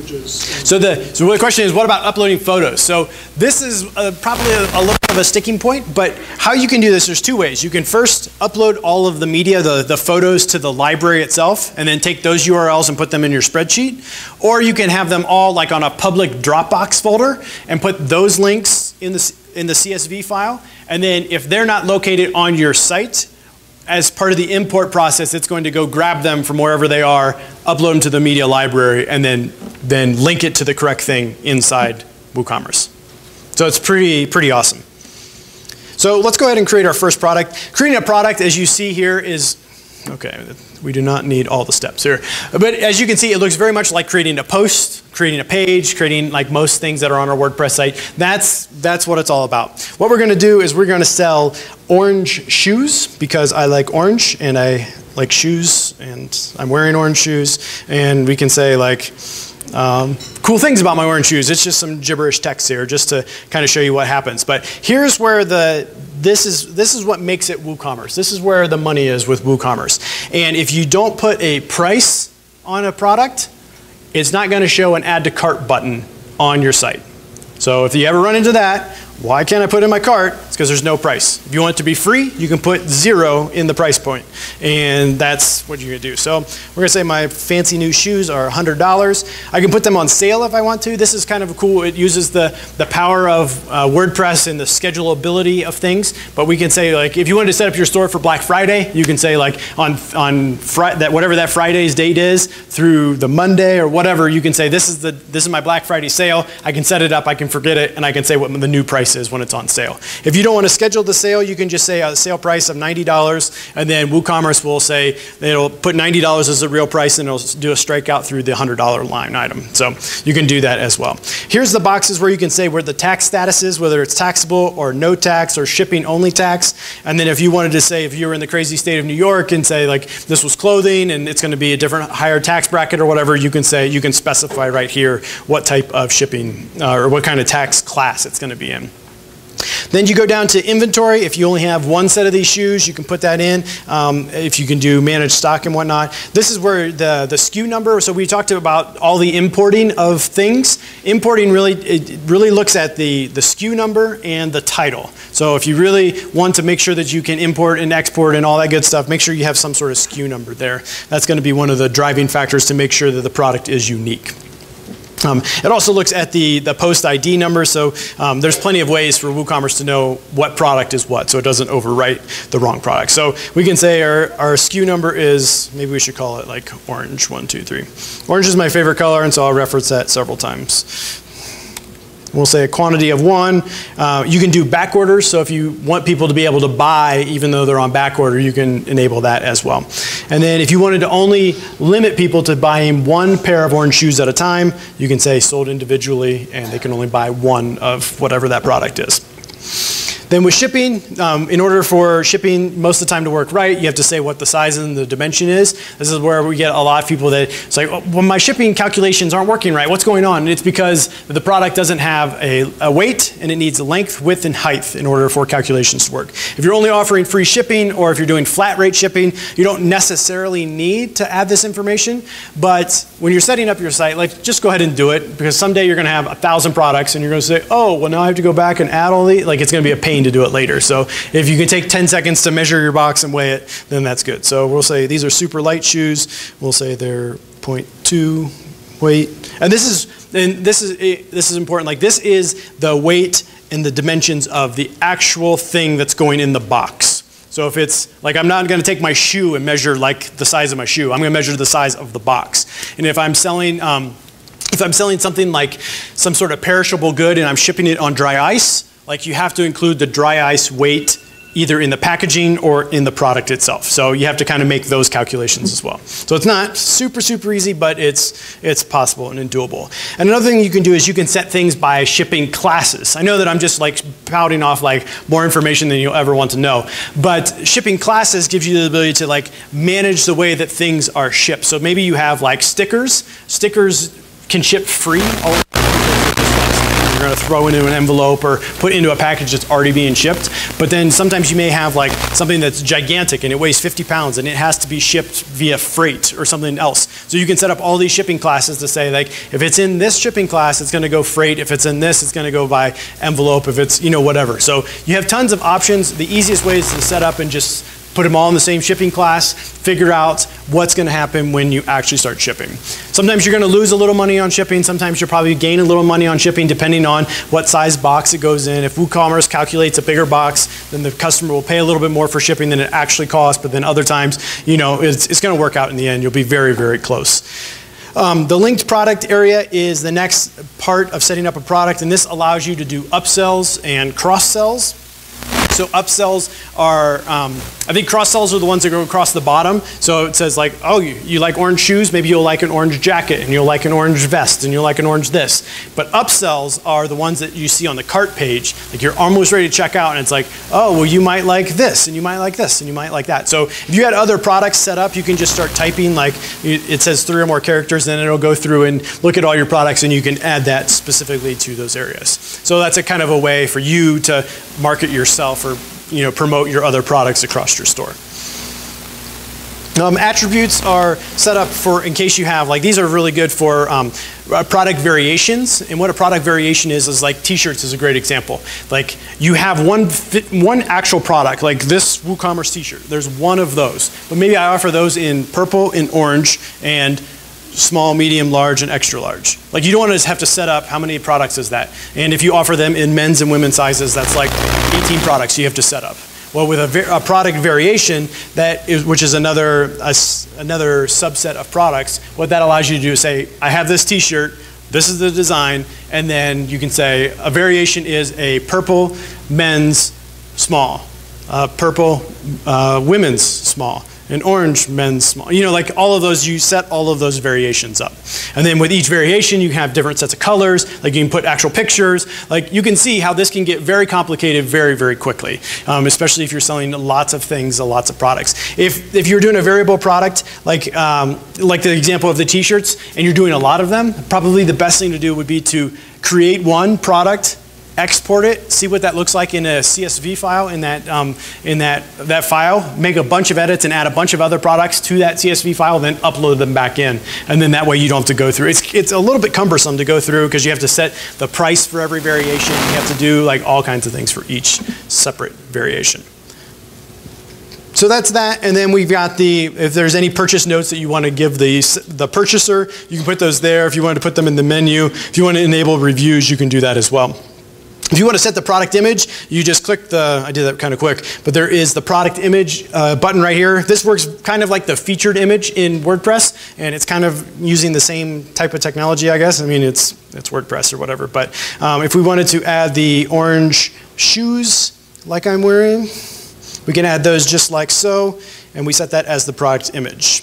images. So the so the question is, what about uploading photos? So this is uh, probably a, a little bit of a sticking point, but how you can do this? There's two ways. You can first upload all of the media, the the photos to the library itself, and then take those URLs and put them in your spreadsheet, or you can have them all like on a public Dropbox folder and put those links in the in the CSV file, and then if they're not located on your site, as part of the import process, it's going to go grab them from wherever they are, upload them to the media library, and then, then link it to the correct thing inside WooCommerce. So it's pretty, pretty awesome. So let's go ahead and create our first product. Creating a product, as you see here, is, okay, we do not need all the steps here. But as you can see, it looks very much like creating a post, creating a page, creating like most things that are on our WordPress site. That's, that's what it's all about. What we're going to do is we're going to sell orange shoes because I like orange and I like shoes and I'm wearing orange shoes. And we can say like, um, cool things about my orange shoes. It's just some gibberish text here just to kind of show you what happens. But here's where the this is this is what makes it WooCommerce. This is where the money is with WooCommerce. And if you don't put a price on a product, it's not going to show an add to cart button on your site. So if you ever run into that, why can't I put in my cart? It's because there's no price. If you want it to be free, you can put zero in the price point. And that's what you're gonna do. So we're gonna say my fancy new shoes are $100. I can put them on sale if I want to. This is kind of cool. It uses the, the power of uh, WordPress and the schedulability of things. But we can say like, if you wanted to set up your store for Black Friday, you can say like on, on Fri- that whatever that Friday's date is through the Monday or whatever, you can say this is the this is my Black Friday sale. I can set it up, I can forget it, and I can say what the new price is when it's on sale. If you don't want to schedule the sale, you can just say a sale price of $90, and then WooCommerce will say it'll put $90 as the real price, and it'll do a strikeout through the $100 line item. So you can do that as well. Here's the boxes where you can say where the tax status is, whether it's taxable or no tax or shipping only tax. And then if you wanted to say, if you were in the crazy state of New York and say like this was clothing and it's going to be a different higher tax bracket or whatever, you can say, you can specify right here what type of shipping uh, or what kind of tax class it's going to be in. Then you go down to inventory. If you only have one set of these shoes, you can put that in. Um, if you can do manage stock and whatnot. This is where the, the SKU number, so we talked about all the importing of things. Importing really, it really looks at the, the SKU number and the title. So if you really want to make sure that you can import and export and all that good stuff, make sure you have some sort of SKU number there. That's going to be one of the driving factors to make sure that the product is unique. Um, it also looks at the, the post ID number, so um, there's plenty of ways for WooCommerce to know what product is what, so it doesn't overwrite the wrong product. So we can say our, our SKU number is, maybe we should call it like orange, one, two, three. Orange is my favorite color, and so I'll reference that several times. We'll say a quantity of one. Uh, you can do back orders, so if you want people to be able to buy even though they're on back order, you can enable that as well. And then if you wanted to only limit people to buying one pair of orange shoes at a time, you can say sold individually and they can only buy one of whatever that product is. Then with shipping, um, in order for shipping most of the time to work right, you have to say what the size and the dimension is. This is where we get a lot of people that it's like, oh, well, my shipping calculations aren't working right. What's going on? And it's because the product doesn't have a, a weight and it needs a length, width, and height in order for calculations to work. If you're only offering free shipping or if you're doing flat rate shipping, you don't necessarily need to add this information. But when you're setting up your site, like just go ahead and do it because someday you're going to have a thousand products and you're going to say, oh, well now I have to go back and add all these. Like it's going to be a pain to do it later. So if you can take 10 seconds to measure your box and weigh it, then that's good. So we'll say these are super light shoes. We'll say they're 0.2 weight. And this is, and this is, this is important. Like this is the weight and the dimensions of the actual thing that's going in the box. So if it's like I'm not going to take my shoe and measure like the size of my shoe. I'm going to measure the size of the box. And if I'm selling um, if I'm selling something like some sort of perishable good and I'm shipping it on dry ice, like you have to include the dry ice weight either in the packaging or in the product itself. So you have to kind of make those calculations as well. So it's not super, super easy, but it's, it's possible and doable. And another thing you can do is you can set things by shipping classes. I know that I'm just like pouting off like more information than you'll ever want to know, but shipping classes gives you the ability to like manage the way that things are shipped. So maybe you have like stickers. Stickers can ship free throw into an envelope or put into a package that's already being shipped. But then sometimes you may have like something that's gigantic and it weighs 50 pounds and it has to be shipped via freight or something else. So you can set up all these shipping classes to say like if it's in this shipping class, it's going to go freight. If it's in this, it's going to go by envelope. If it's, you know, whatever. So you have tons of options. The easiest way is to set up and just put them all in the same shipping class, figure out what's going to happen when you actually start shipping. Sometimes you're going to lose a little money on shipping. Sometimes you'll probably gain a little money on shipping depending on what size box it goes in. If WooCommerce calculates a bigger box, then the customer will pay a little bit more for shipping than it actually costs. But then other times, you know, it's, it's going to work out in the end. You'll be very, very close. Um, the linked product area is the next part of setting up a product, and this allows you to do upsells and cross sells. So upsells are, um, I think cross sells are the ones that go across the bottom. So it says like, oh, you, you, like orange shoes, maybe you'll like an orange jacket, and you'll like an orange vest, and you'll like an orange this. But upsells are the ones that you see on the cart page. Like you're almost ready to check out, and it's like, oh, well, you might like this, and you might like this, and you might like that. So if you had other products set up, you can just start typing like it says three or more characters, and then it'll go through and look at all your products, and you can add that specifically to those areas. So that's a kind of a way for you to market yourself or you know, promote your other products across your store. Um, attributes are set up for, in case you have, like these are really good for um, uh, product variations. And what a product variation is, is like t-shirts is a great example. Like you have one, one actual product, like this WooCommerce t-shirt. There's one of those. But maybe I offer those in purple, in orange, and small, medium, large, and extra large. Like you don't want to have to set up how many products is that. And if you offer them in men's and women's sizes, that's like 18 products you have to set up. Well, with a, a product variation, that is, which is another, a, another subset of products, what that allows you to do is say, I have this t-shirt, This is the design, and then you can say a variation is a purple men's small, uh, purple uh, women's small, an orange men's small. You know, like all of those, you set all of those variations up. And then with each variation, you have different sets of colors, like you can put actual pictures. Like you can see how this can get very complicated very, very quickly, um, especially if you're selling lots of things, lots of products. If, if you're doing a variable product, like, um, like the example of the t-shirts, and you're doing a lot of them, probably the best thing to do would be to create one product export it, see what that looks like in a CSV file in that, um, in that, that file, make a bunch of edits and add a bunch of other products to that CSV file, then upload them back in. And then that way you don't have to go through. It's, it's a little bit cumbersome to go through because you have to set the price for every variation. You have to do like all kinds of things for each separate variation. So that's that, and then we've got the, if there's any purchase notes that you want to give the, the purchaser, you can put those there. If you want to put them in the menu, if you want to enable reviews, you can do that as well. If you want to set the product image, you just click the, I did that kind of quick, but there is the product image uh, button right here. This works kind of like the featured image in WordPress, and it's kind of using the same type of technology, I guess. I mean, it's, it's WordPress or whatever, but um, if we wanted to add the orange shoes like I'm wearing, we can add those just like so, and we set that as the product image.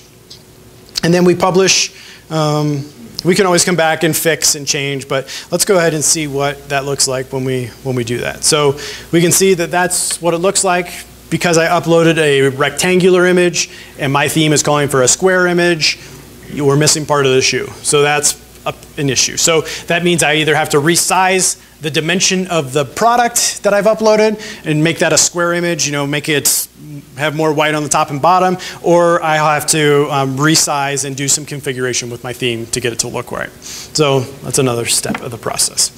And then we publish um, we can always come back and fix and change, but let's go ahead and see what that looks like when we, when we do that. So we can see that that's what it looks like because I uploaded a rectangular image and my theme is calling for a square image, we're missing part of the shoe. So that's a, an issue. So that means I either have to resize the dimension of the product that I've uploaded and make that a square image, you know, make it have more white on the top and bottom, or I have to um, resize and do some configuration with my theme to get it to look right. So that's another step of the process.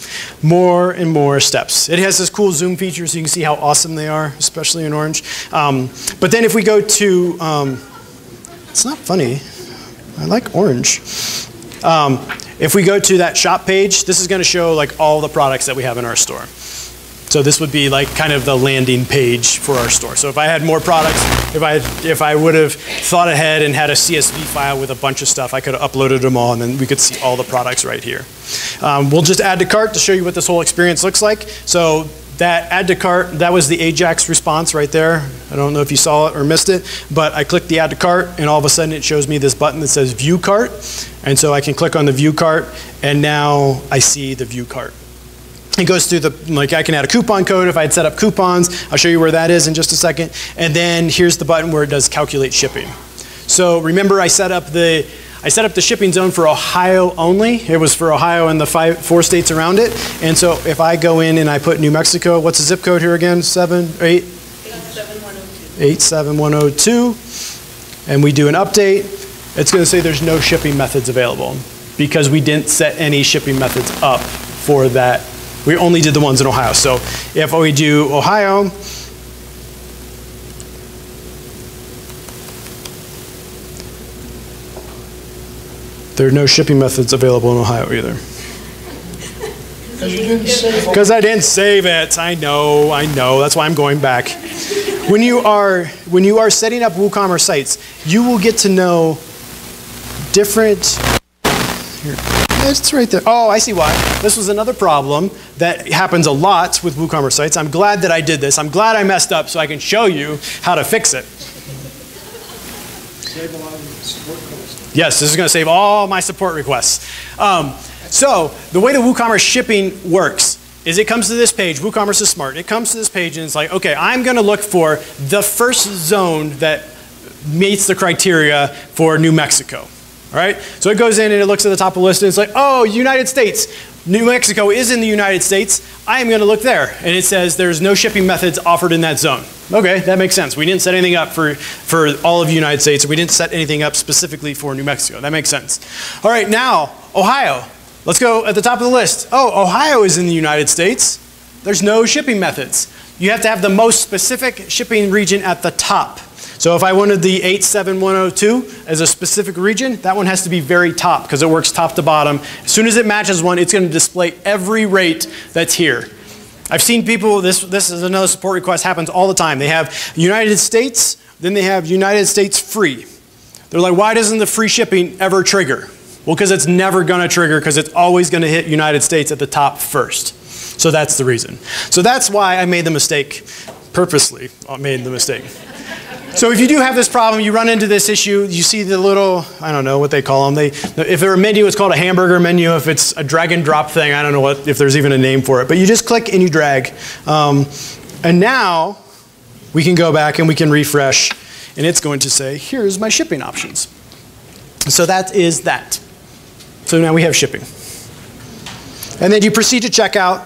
More and more steps. It has this cool zoom feature so you can see how awesome they are, especially in orange. Um, but then if we go to, um, it's not funny, I like orange. Um, if we go to that shop page, this is going to show like all the products that we have in our store. So this would be like kind of the landing page for our store. So if I had more products, if I, if I would have thought ahead and had a CSV file with a bunch of stuff, I could have uploaded them all and then we could see all the products right here. Um, we'll just add to cart to show you what this whole experience looks like. So that add to cart, that was the Ajax response right there. I don't know if you saw it or missed it, but I clicked the add to cart and all of a sudden it shows me this button that says view cart. And so I can click on the view cart and now I see the view cart. It goes through the, like I can add a coupon code if I had set up coupons. I'll show you where that is in just a second. And then here's the button where it does calculate shipping. So remember I set up the, I set up the shipping zone for Ohio only. It was for Ohio and the five, four states around it. And so if I go in and I put New Mexico, what's the zip code here again? Seven, eight? 87102. 87102. And we do an update. It's going to say there's no shipping methods available because we didn't set any shipping methods up for that we only did the ones in Ohio. So if we do Ohio, there are no shipping methods available in Ohio either. Because I didn't save it. I know, I know. That's why I'm going back. When you are when you are setting up WooCommerce sites, you will get to know different. Here. It's right there. Oh, I see why. This was another problem that happens a lot with WooCommerce sites. I'm glad that I did this. I'm glad I messed up so I can show you how to fix it. Save a lot of support costs. Yes, this is going to save all my support requests. Um, so the way the WooCommerce shipping works is it comes to this page. WooCommerce is smart. It comes to this page and it's like, okay, I'm going to look for the first zone that meets the criteria for New Mexico. All right? So it goes in and it looks at the top of the list and it's like, oh, United States. New Mexico is in the United States. I am going to look there. And it says there's no shipping methods offered in that zone. Okay, that makes sense. We didn't set anything up for, for all of the United States. We didn't set anything up specifically for New Mexico. That makes sense. All right, now, Ohio. Let's go at the top of the list. Oh, Ohio is in the United States. There's no shipping methods. You have to have the most specific shipping region at the top. So if I wanted the 87102 as a specific region, that one has to be very top because it works top to bottom. As soon as it matches one, it's going to display every rate that's here. I've seen people, this, this is another support request, happens all the time. They have United States, then they have United States free. They're like, why doesn't the free shipping ever trigger? Well, because it's never going to trigger because it's always going to hit United States at the top first. So that's the reason. So that's why I made the mistake, purposely I made the mistake. So if you do have this problem, you run into this issue, you see the little, I don't know what they call them. They, if they're a menu, it's called a hamburger menu. If it's a drag and drop thing, I don't know what, if there's even a name for it. But you just click and you drag. Um, and now we can go back and we can refresh and it's going to say, here's my shipping options. So that is that. So now we have shipping. And then you proceed to checkout.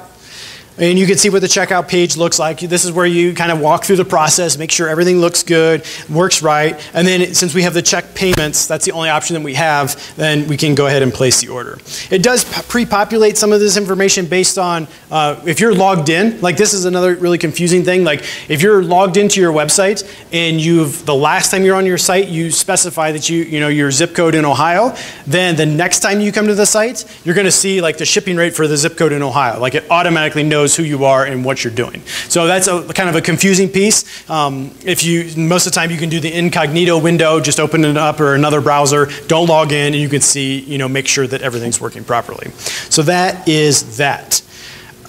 And you can see what the checkout page looks like. This is where you kind of walk through the process, make sure everything looks good, works right. And then since we have the check payments, that's the only option that we have, then we can go ahead and place the order. It does pre-populate some of this information based on uh, if you're logged in. Like this is another really confusing thing. Like if you're logged into your website and you've the last time you're on your site, you specify that you you know your zip code in Ohio, then the next time you come to the site, you're going to see like the shipping rate for the zip code in Ohio. Like it automatically knows who you are and what you're doing. So that's a kind of a confusing piece. Um, if you, most of the time you can do the incognito window, just open it up or another browser, don't log in and you can see, you know, make sure that everything's working properly. So that is that.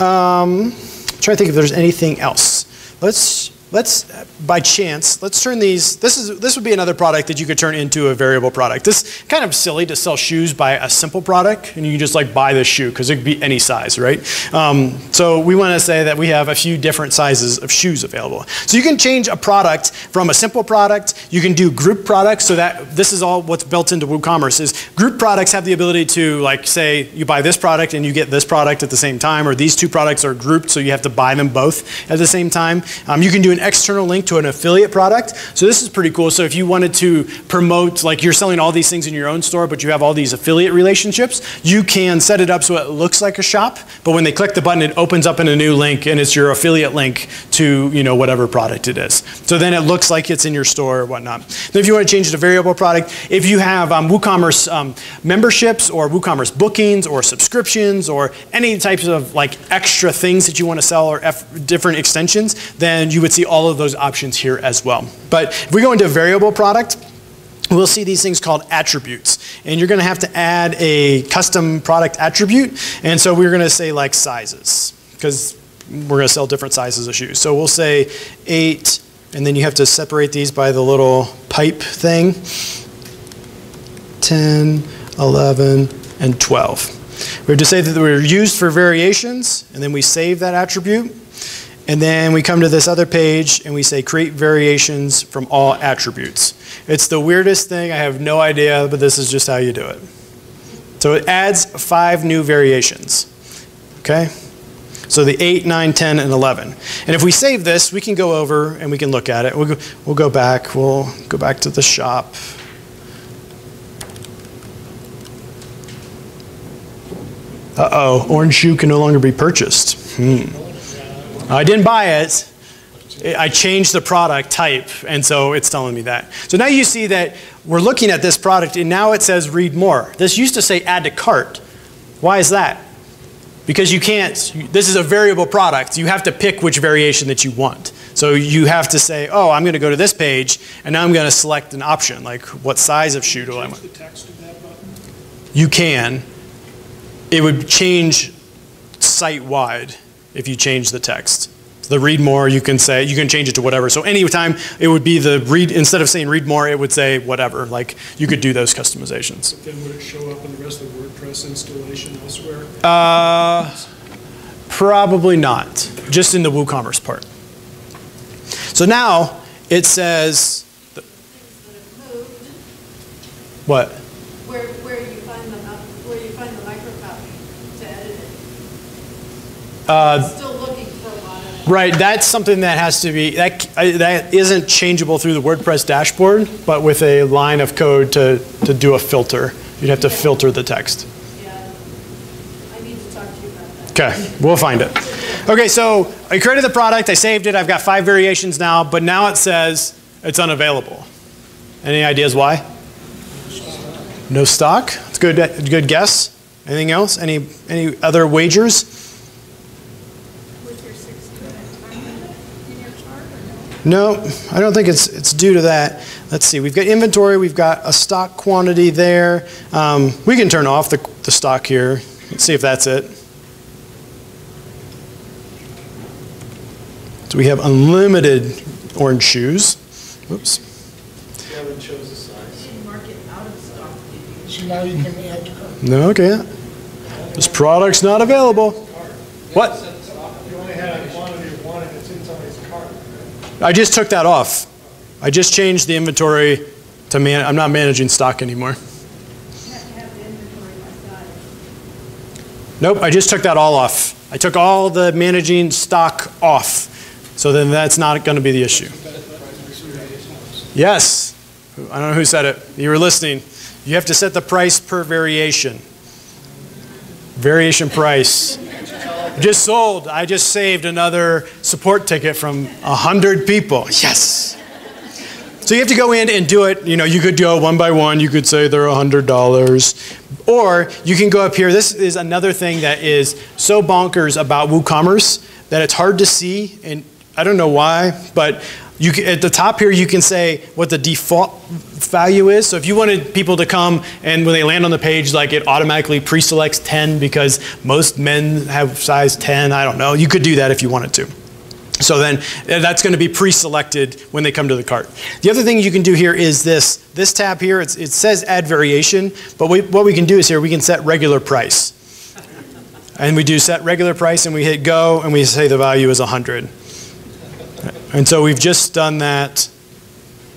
Um, trying to think if there's anything else. Let's let's, by chance, let's turn these, this, is, this would be another product that you could turn into a variable product. This kind of silly to sell shoes by a simple product, and you just like buy this shoe, because it could be any size, right? Um, so we want to say that we have a few different sizes of shoes available. So you can change a product from a simple product, you can do group products, so that this is all what's built into WooCommerce, is group products have the ability to like say you buy this product and you get this product at the same time, or these two products are grouped, so you have to buy them both at the same time. Um, you can do an external link to an affiliate product. So this is pretty cool. So if you wanted to promote, like you're selling all these things in your own store, but you have all these affiliate relationships, you can set it up so it looks like a shop, but when they click the button, it opens up in a new link and it's your affiliate link to, you know, whatever product it is. So then it looks like it's in your store or whatnot. Then if you want to change it to variable product, if you have um, WooCommerce um, memberships or WooCommerce bookings or subscriptions or any types of like extra things that you want to sell or different extensions, then you would see all of those options here as well. But if we go into variable product, we'll see these things called attributes. And you're going to have to add a custom product attribute. And so we're going to say like sizes, because we're going to sell different sizes of shoes. So we'll say 8, and then you have to separate these by the little pipe thing. 10, 11, and 12. We have to say that they're used for variations, and then we save that attribute. And then we come to this other page and we say create variations from all attributes. It's the weirdest thing. I have no idea, but this is just how you do it. So it adds five new variations. Okay? So the 8, 9, 10, and 11. And if we save this, we can go over and we can look at it. We'll go, we'll go back. We'll go back to the shop. Uh-oh, orange shoe can no longer be purchased. Hmm. I didn't buy it. I changed the product type, and so it's telling me that. So now you see that we're looking at this product, and now it says read more. This used to say add to cart. Why is that? Because you can't, this is a variable product. You have to pick which variation that you want. So you have to say, oh, I'm going to go to this page, and now I'm going to select an option, like what size of shoe do I want? the text of that button? You can. It would change site-wide if you change the text. The read more, you can say, you can change it to whatever. So anytime it would be the read, instead of saying read more, it would say whatever. Like you could do those customizations. But then would it show up in the rest of the WordPress installation elsewhere? Uh, probably not, just in the WooCommerce part. So now it says, Things that have moved, what? where, where you find the, where you find the microcopy to edit it. Uh, Still looking for a lot of it. Right, that's something that has to be, that, that isn't changeable through the WordPress dashboard, but with a line of code to, to do a filter. You'd have to filter the text. Yeah. I need to talk to you about that. Okay, we'll find it. Okay, so I created the product, I saved it, I've got five variations now, but now it says it's unavailable. Any ideas why? No stock? It's good, good guess. Anything else? Any, any other wagers? With your six-minute time limit in your chart or no? No, I don't think it's, it's due to that. Let's see, we've got inventory, we've got a stock quantity there. Um, we can turn off the, the stock here. Let's see if that's it. So we have unlimited orange shoes. Oops. Kevin chose the size. Mark it out of stock. So now you can add to cart. No, okay. This product's not available. What? You only had a quantity of one and it's in somebody's cart. I just took that off. I just changed the inventory to man, I'm not managing stock anymore. Nope, I just took that all off. I took all the managing stock off. So then that's not going to be the issue. Yes. I don't know who said it. You were listening. You have to set the price per variation. Variation price. Just sold. I just saved another support ticket from 100 people. Yes. So you have to go in and do it. You know, you could go one by one. You could say they're $100. Or you can go up here. This is another thing that is so bonkers about WooCommerce that it's hard to see. And I don't know why, but you can, at the top here, you can say what the default value is. So if you wanted people to come and when they land on the page, like it automatically pre-selects 10 because most men have size 10, I don't know. You could do that if you wanted to. So then uh, that's going to be pre-selected when they come to the cart. The other thing you can do here is this. This tab here, it says add variation, but we, what we can do is here we can set regular price. And we do set regular price and we hit go and we say the value is 100. And so we've just done that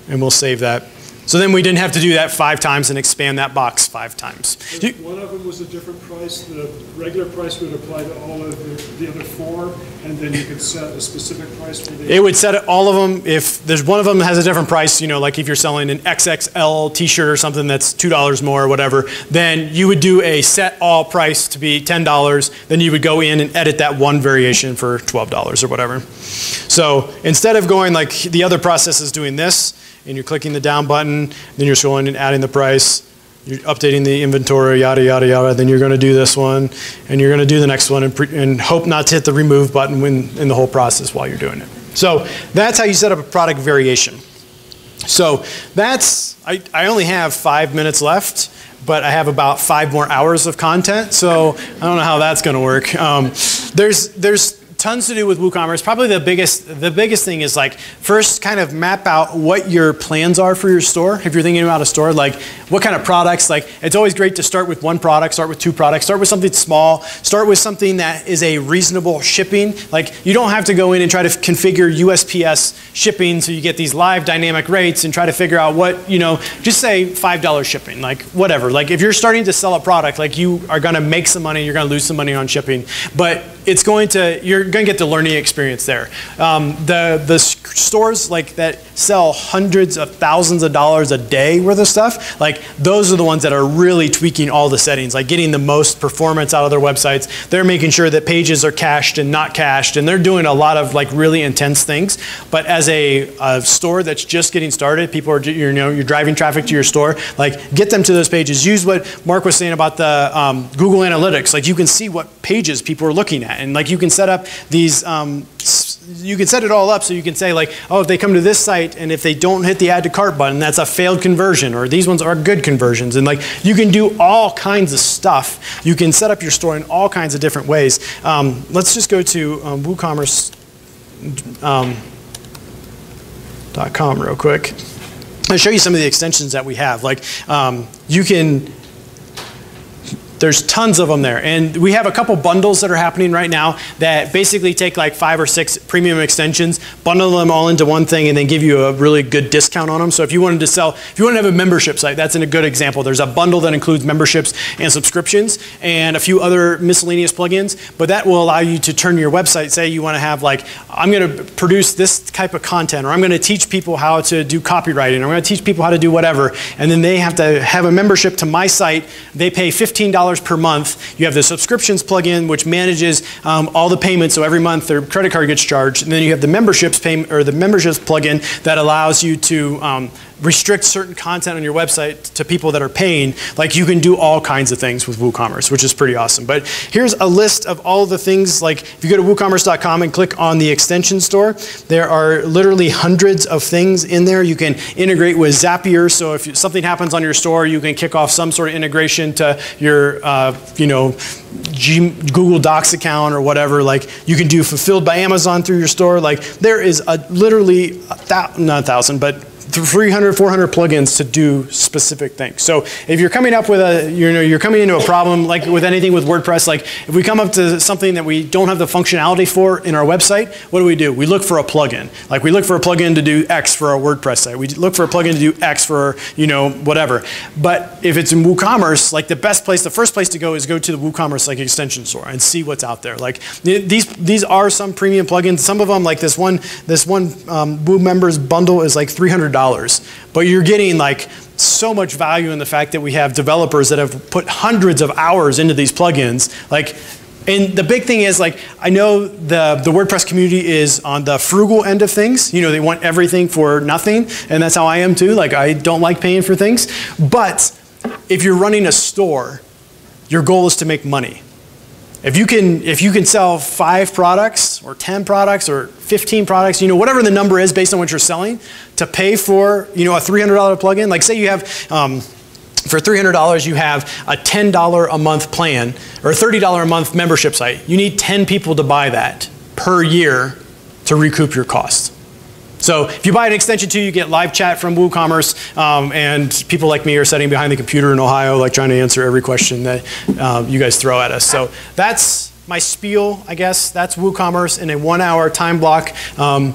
and we'll save that. So then we didn't have to do that five times and expand that box five times. You- One of them was a different price, the regular price would apply to all of the, the other four, and then you could set a specific price for the. It would set all of them, if there's one of them that has a different price, you know, like if you're selling an XXL t-shirt or something that's $2 more or whatever, then you would do a set all price to be $10, then you would go in and edit that one variation for $12 or whatever. So instead of going like the other process is doing this, and you're clicking the down button, then you're scrolling and adding the price, you're updating the inventory, yada, yada, yada, then you're going to do this one, and you're going to do the next one, and, and hope not to hit the remove button when, in the whole process while you're doing it. So that's how you set up a product variation. So that's, I, I only have five minutes left, but I have about five more hours of content, so I don't know how that's going to work. Um, there's, there's tons to do with WooCommerce. Probably the biggest, the biggest thing is like first kind of map out what your plans are for your store. If you're thinking about a store, like what kind of products, like it's always great to start with one product, start with two products, start with something small, start with something that is a reasonable shipping. Like you don't have to go in and try to configure USPS shipping so you get these live dynamic rates and try to figure out what, you know, just say $5 shipping, like whatever. Like if you're starting to sell a product, like you are gonna make some money, you're gonna lose some money on shipping, but it's going to, you're going to get the learning experience there. Um, the, the stores like that sell hundreds of thousands of dollars a day worth of stuff, like those are the ones that are really tweaking all the settings, like getting the most performance out of their websites. They're making sure that pages are cached and not cached, and they're doing a lot of like really intense things. But as a, a store that's just getting started, people are, you know, you're driving traffic to your store, like get them to those pages. Use what Mark was saying about the um, Google Analytics. Like you can see what pages people are looking at, and like you can set up these. Um, you can set it all up so you can say like, oh, if they come to this site and if they don't hit the add to cart button, that's a failed conversion, or these ones are good conversions, and like you can do all kinds of stuff. You can set up your store in all kinds of different ways. Um, let's just go to um, WooCommerce. Um, real quick. I'll show you some of the extensions that we have. Like um, you can, there's tons of them there. And we have a couple bundles that are happening right now that basically take like five or six premium extensions, bundle them all into one thing, and then give you a really good discount on them. So if you wanted to sell, if you want to have a membership site, that's in a good example. There's a bundle that includes memberships and subscriptions and a few other miscellaneous plugins, but that will allow you to turn your website, say you want to have like, I'm going to produce this type of content, or I'm going to teach people how to do copywriting, or I'm going to teach people how to do whatever, and then they have to have a membership to my site. They pay $15 per month. You have the subscriptions plugin, which manages um, all the payments, so every month their credit card gets charged, and then you have the memberships payment or the memberships plugin that allows you to um, restrict certain content on your website to people that are paying, like you can do all kinds of things with WooCommerce, which is pretty awesome. But here's a list of all the things, like if you go to woocommerce.com and click on the extension store, there are literally hundreds of things in there. You can integrate with Zapier, so if something happens on your store, you can kick off some sort of integration to your, uh, you know, G Google Docs account or whatever. Like you can do fulfilled by Amazon through your store. Like there is a literally a not a thousand, but 300, 400 plugins to do specific things. So if you're coming up with a, you know, you're coming into a problem like with anything with WordPress, like if we come up to something that we don't have the functionality for in our website, what do we do? We look for a plugin. Like we look for a plugin to do X for our WordPress site. We look for a plugin to do X for, you know, whatever. But if it's in WooCommerce, like the best place, the first place to go is go to the WooCommerce like extension store and see what's out there. Like these, these are some premium plugins. Some of them, like this one, this one um, Woo members bundle is like $300 but you're getting like so much value in the fact that we have developers that have put hundreds of hours into these plugins. Like, and the big thing is like I know the the WordPress community is on the frugal end of things. You know, they want everything for nothing, and that's how I am too. Like I don't like paying for things. But if you're running a store, your goal is to make money. If you can, if you can sell five products or 10 products or 15 products, you know, whatever the number is based on what you're selling, to pay for, you know, a $300 plugin, like say you have, um, for $300 you have a $10 a month plan or a $30 a month membership site. You need 10 people to buy that per year to recoup your costs. So if you buy an extension too, you get live chat from WooCommerce, um, and people like me are sitting behind the computer in Ohio, like trying to answer every question that um, you guys throw at us. So that's my spiel, I guess. That's WooCommerce in a one-hour time block. Um,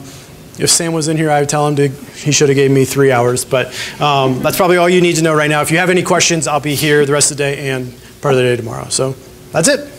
if Sam was in here, I would tell him to, he should have gave me three hours, but um, that's probably all you need to know right now. If you have any questions, I'll be here the rest of the day and part of the day tomorrow. So that's it.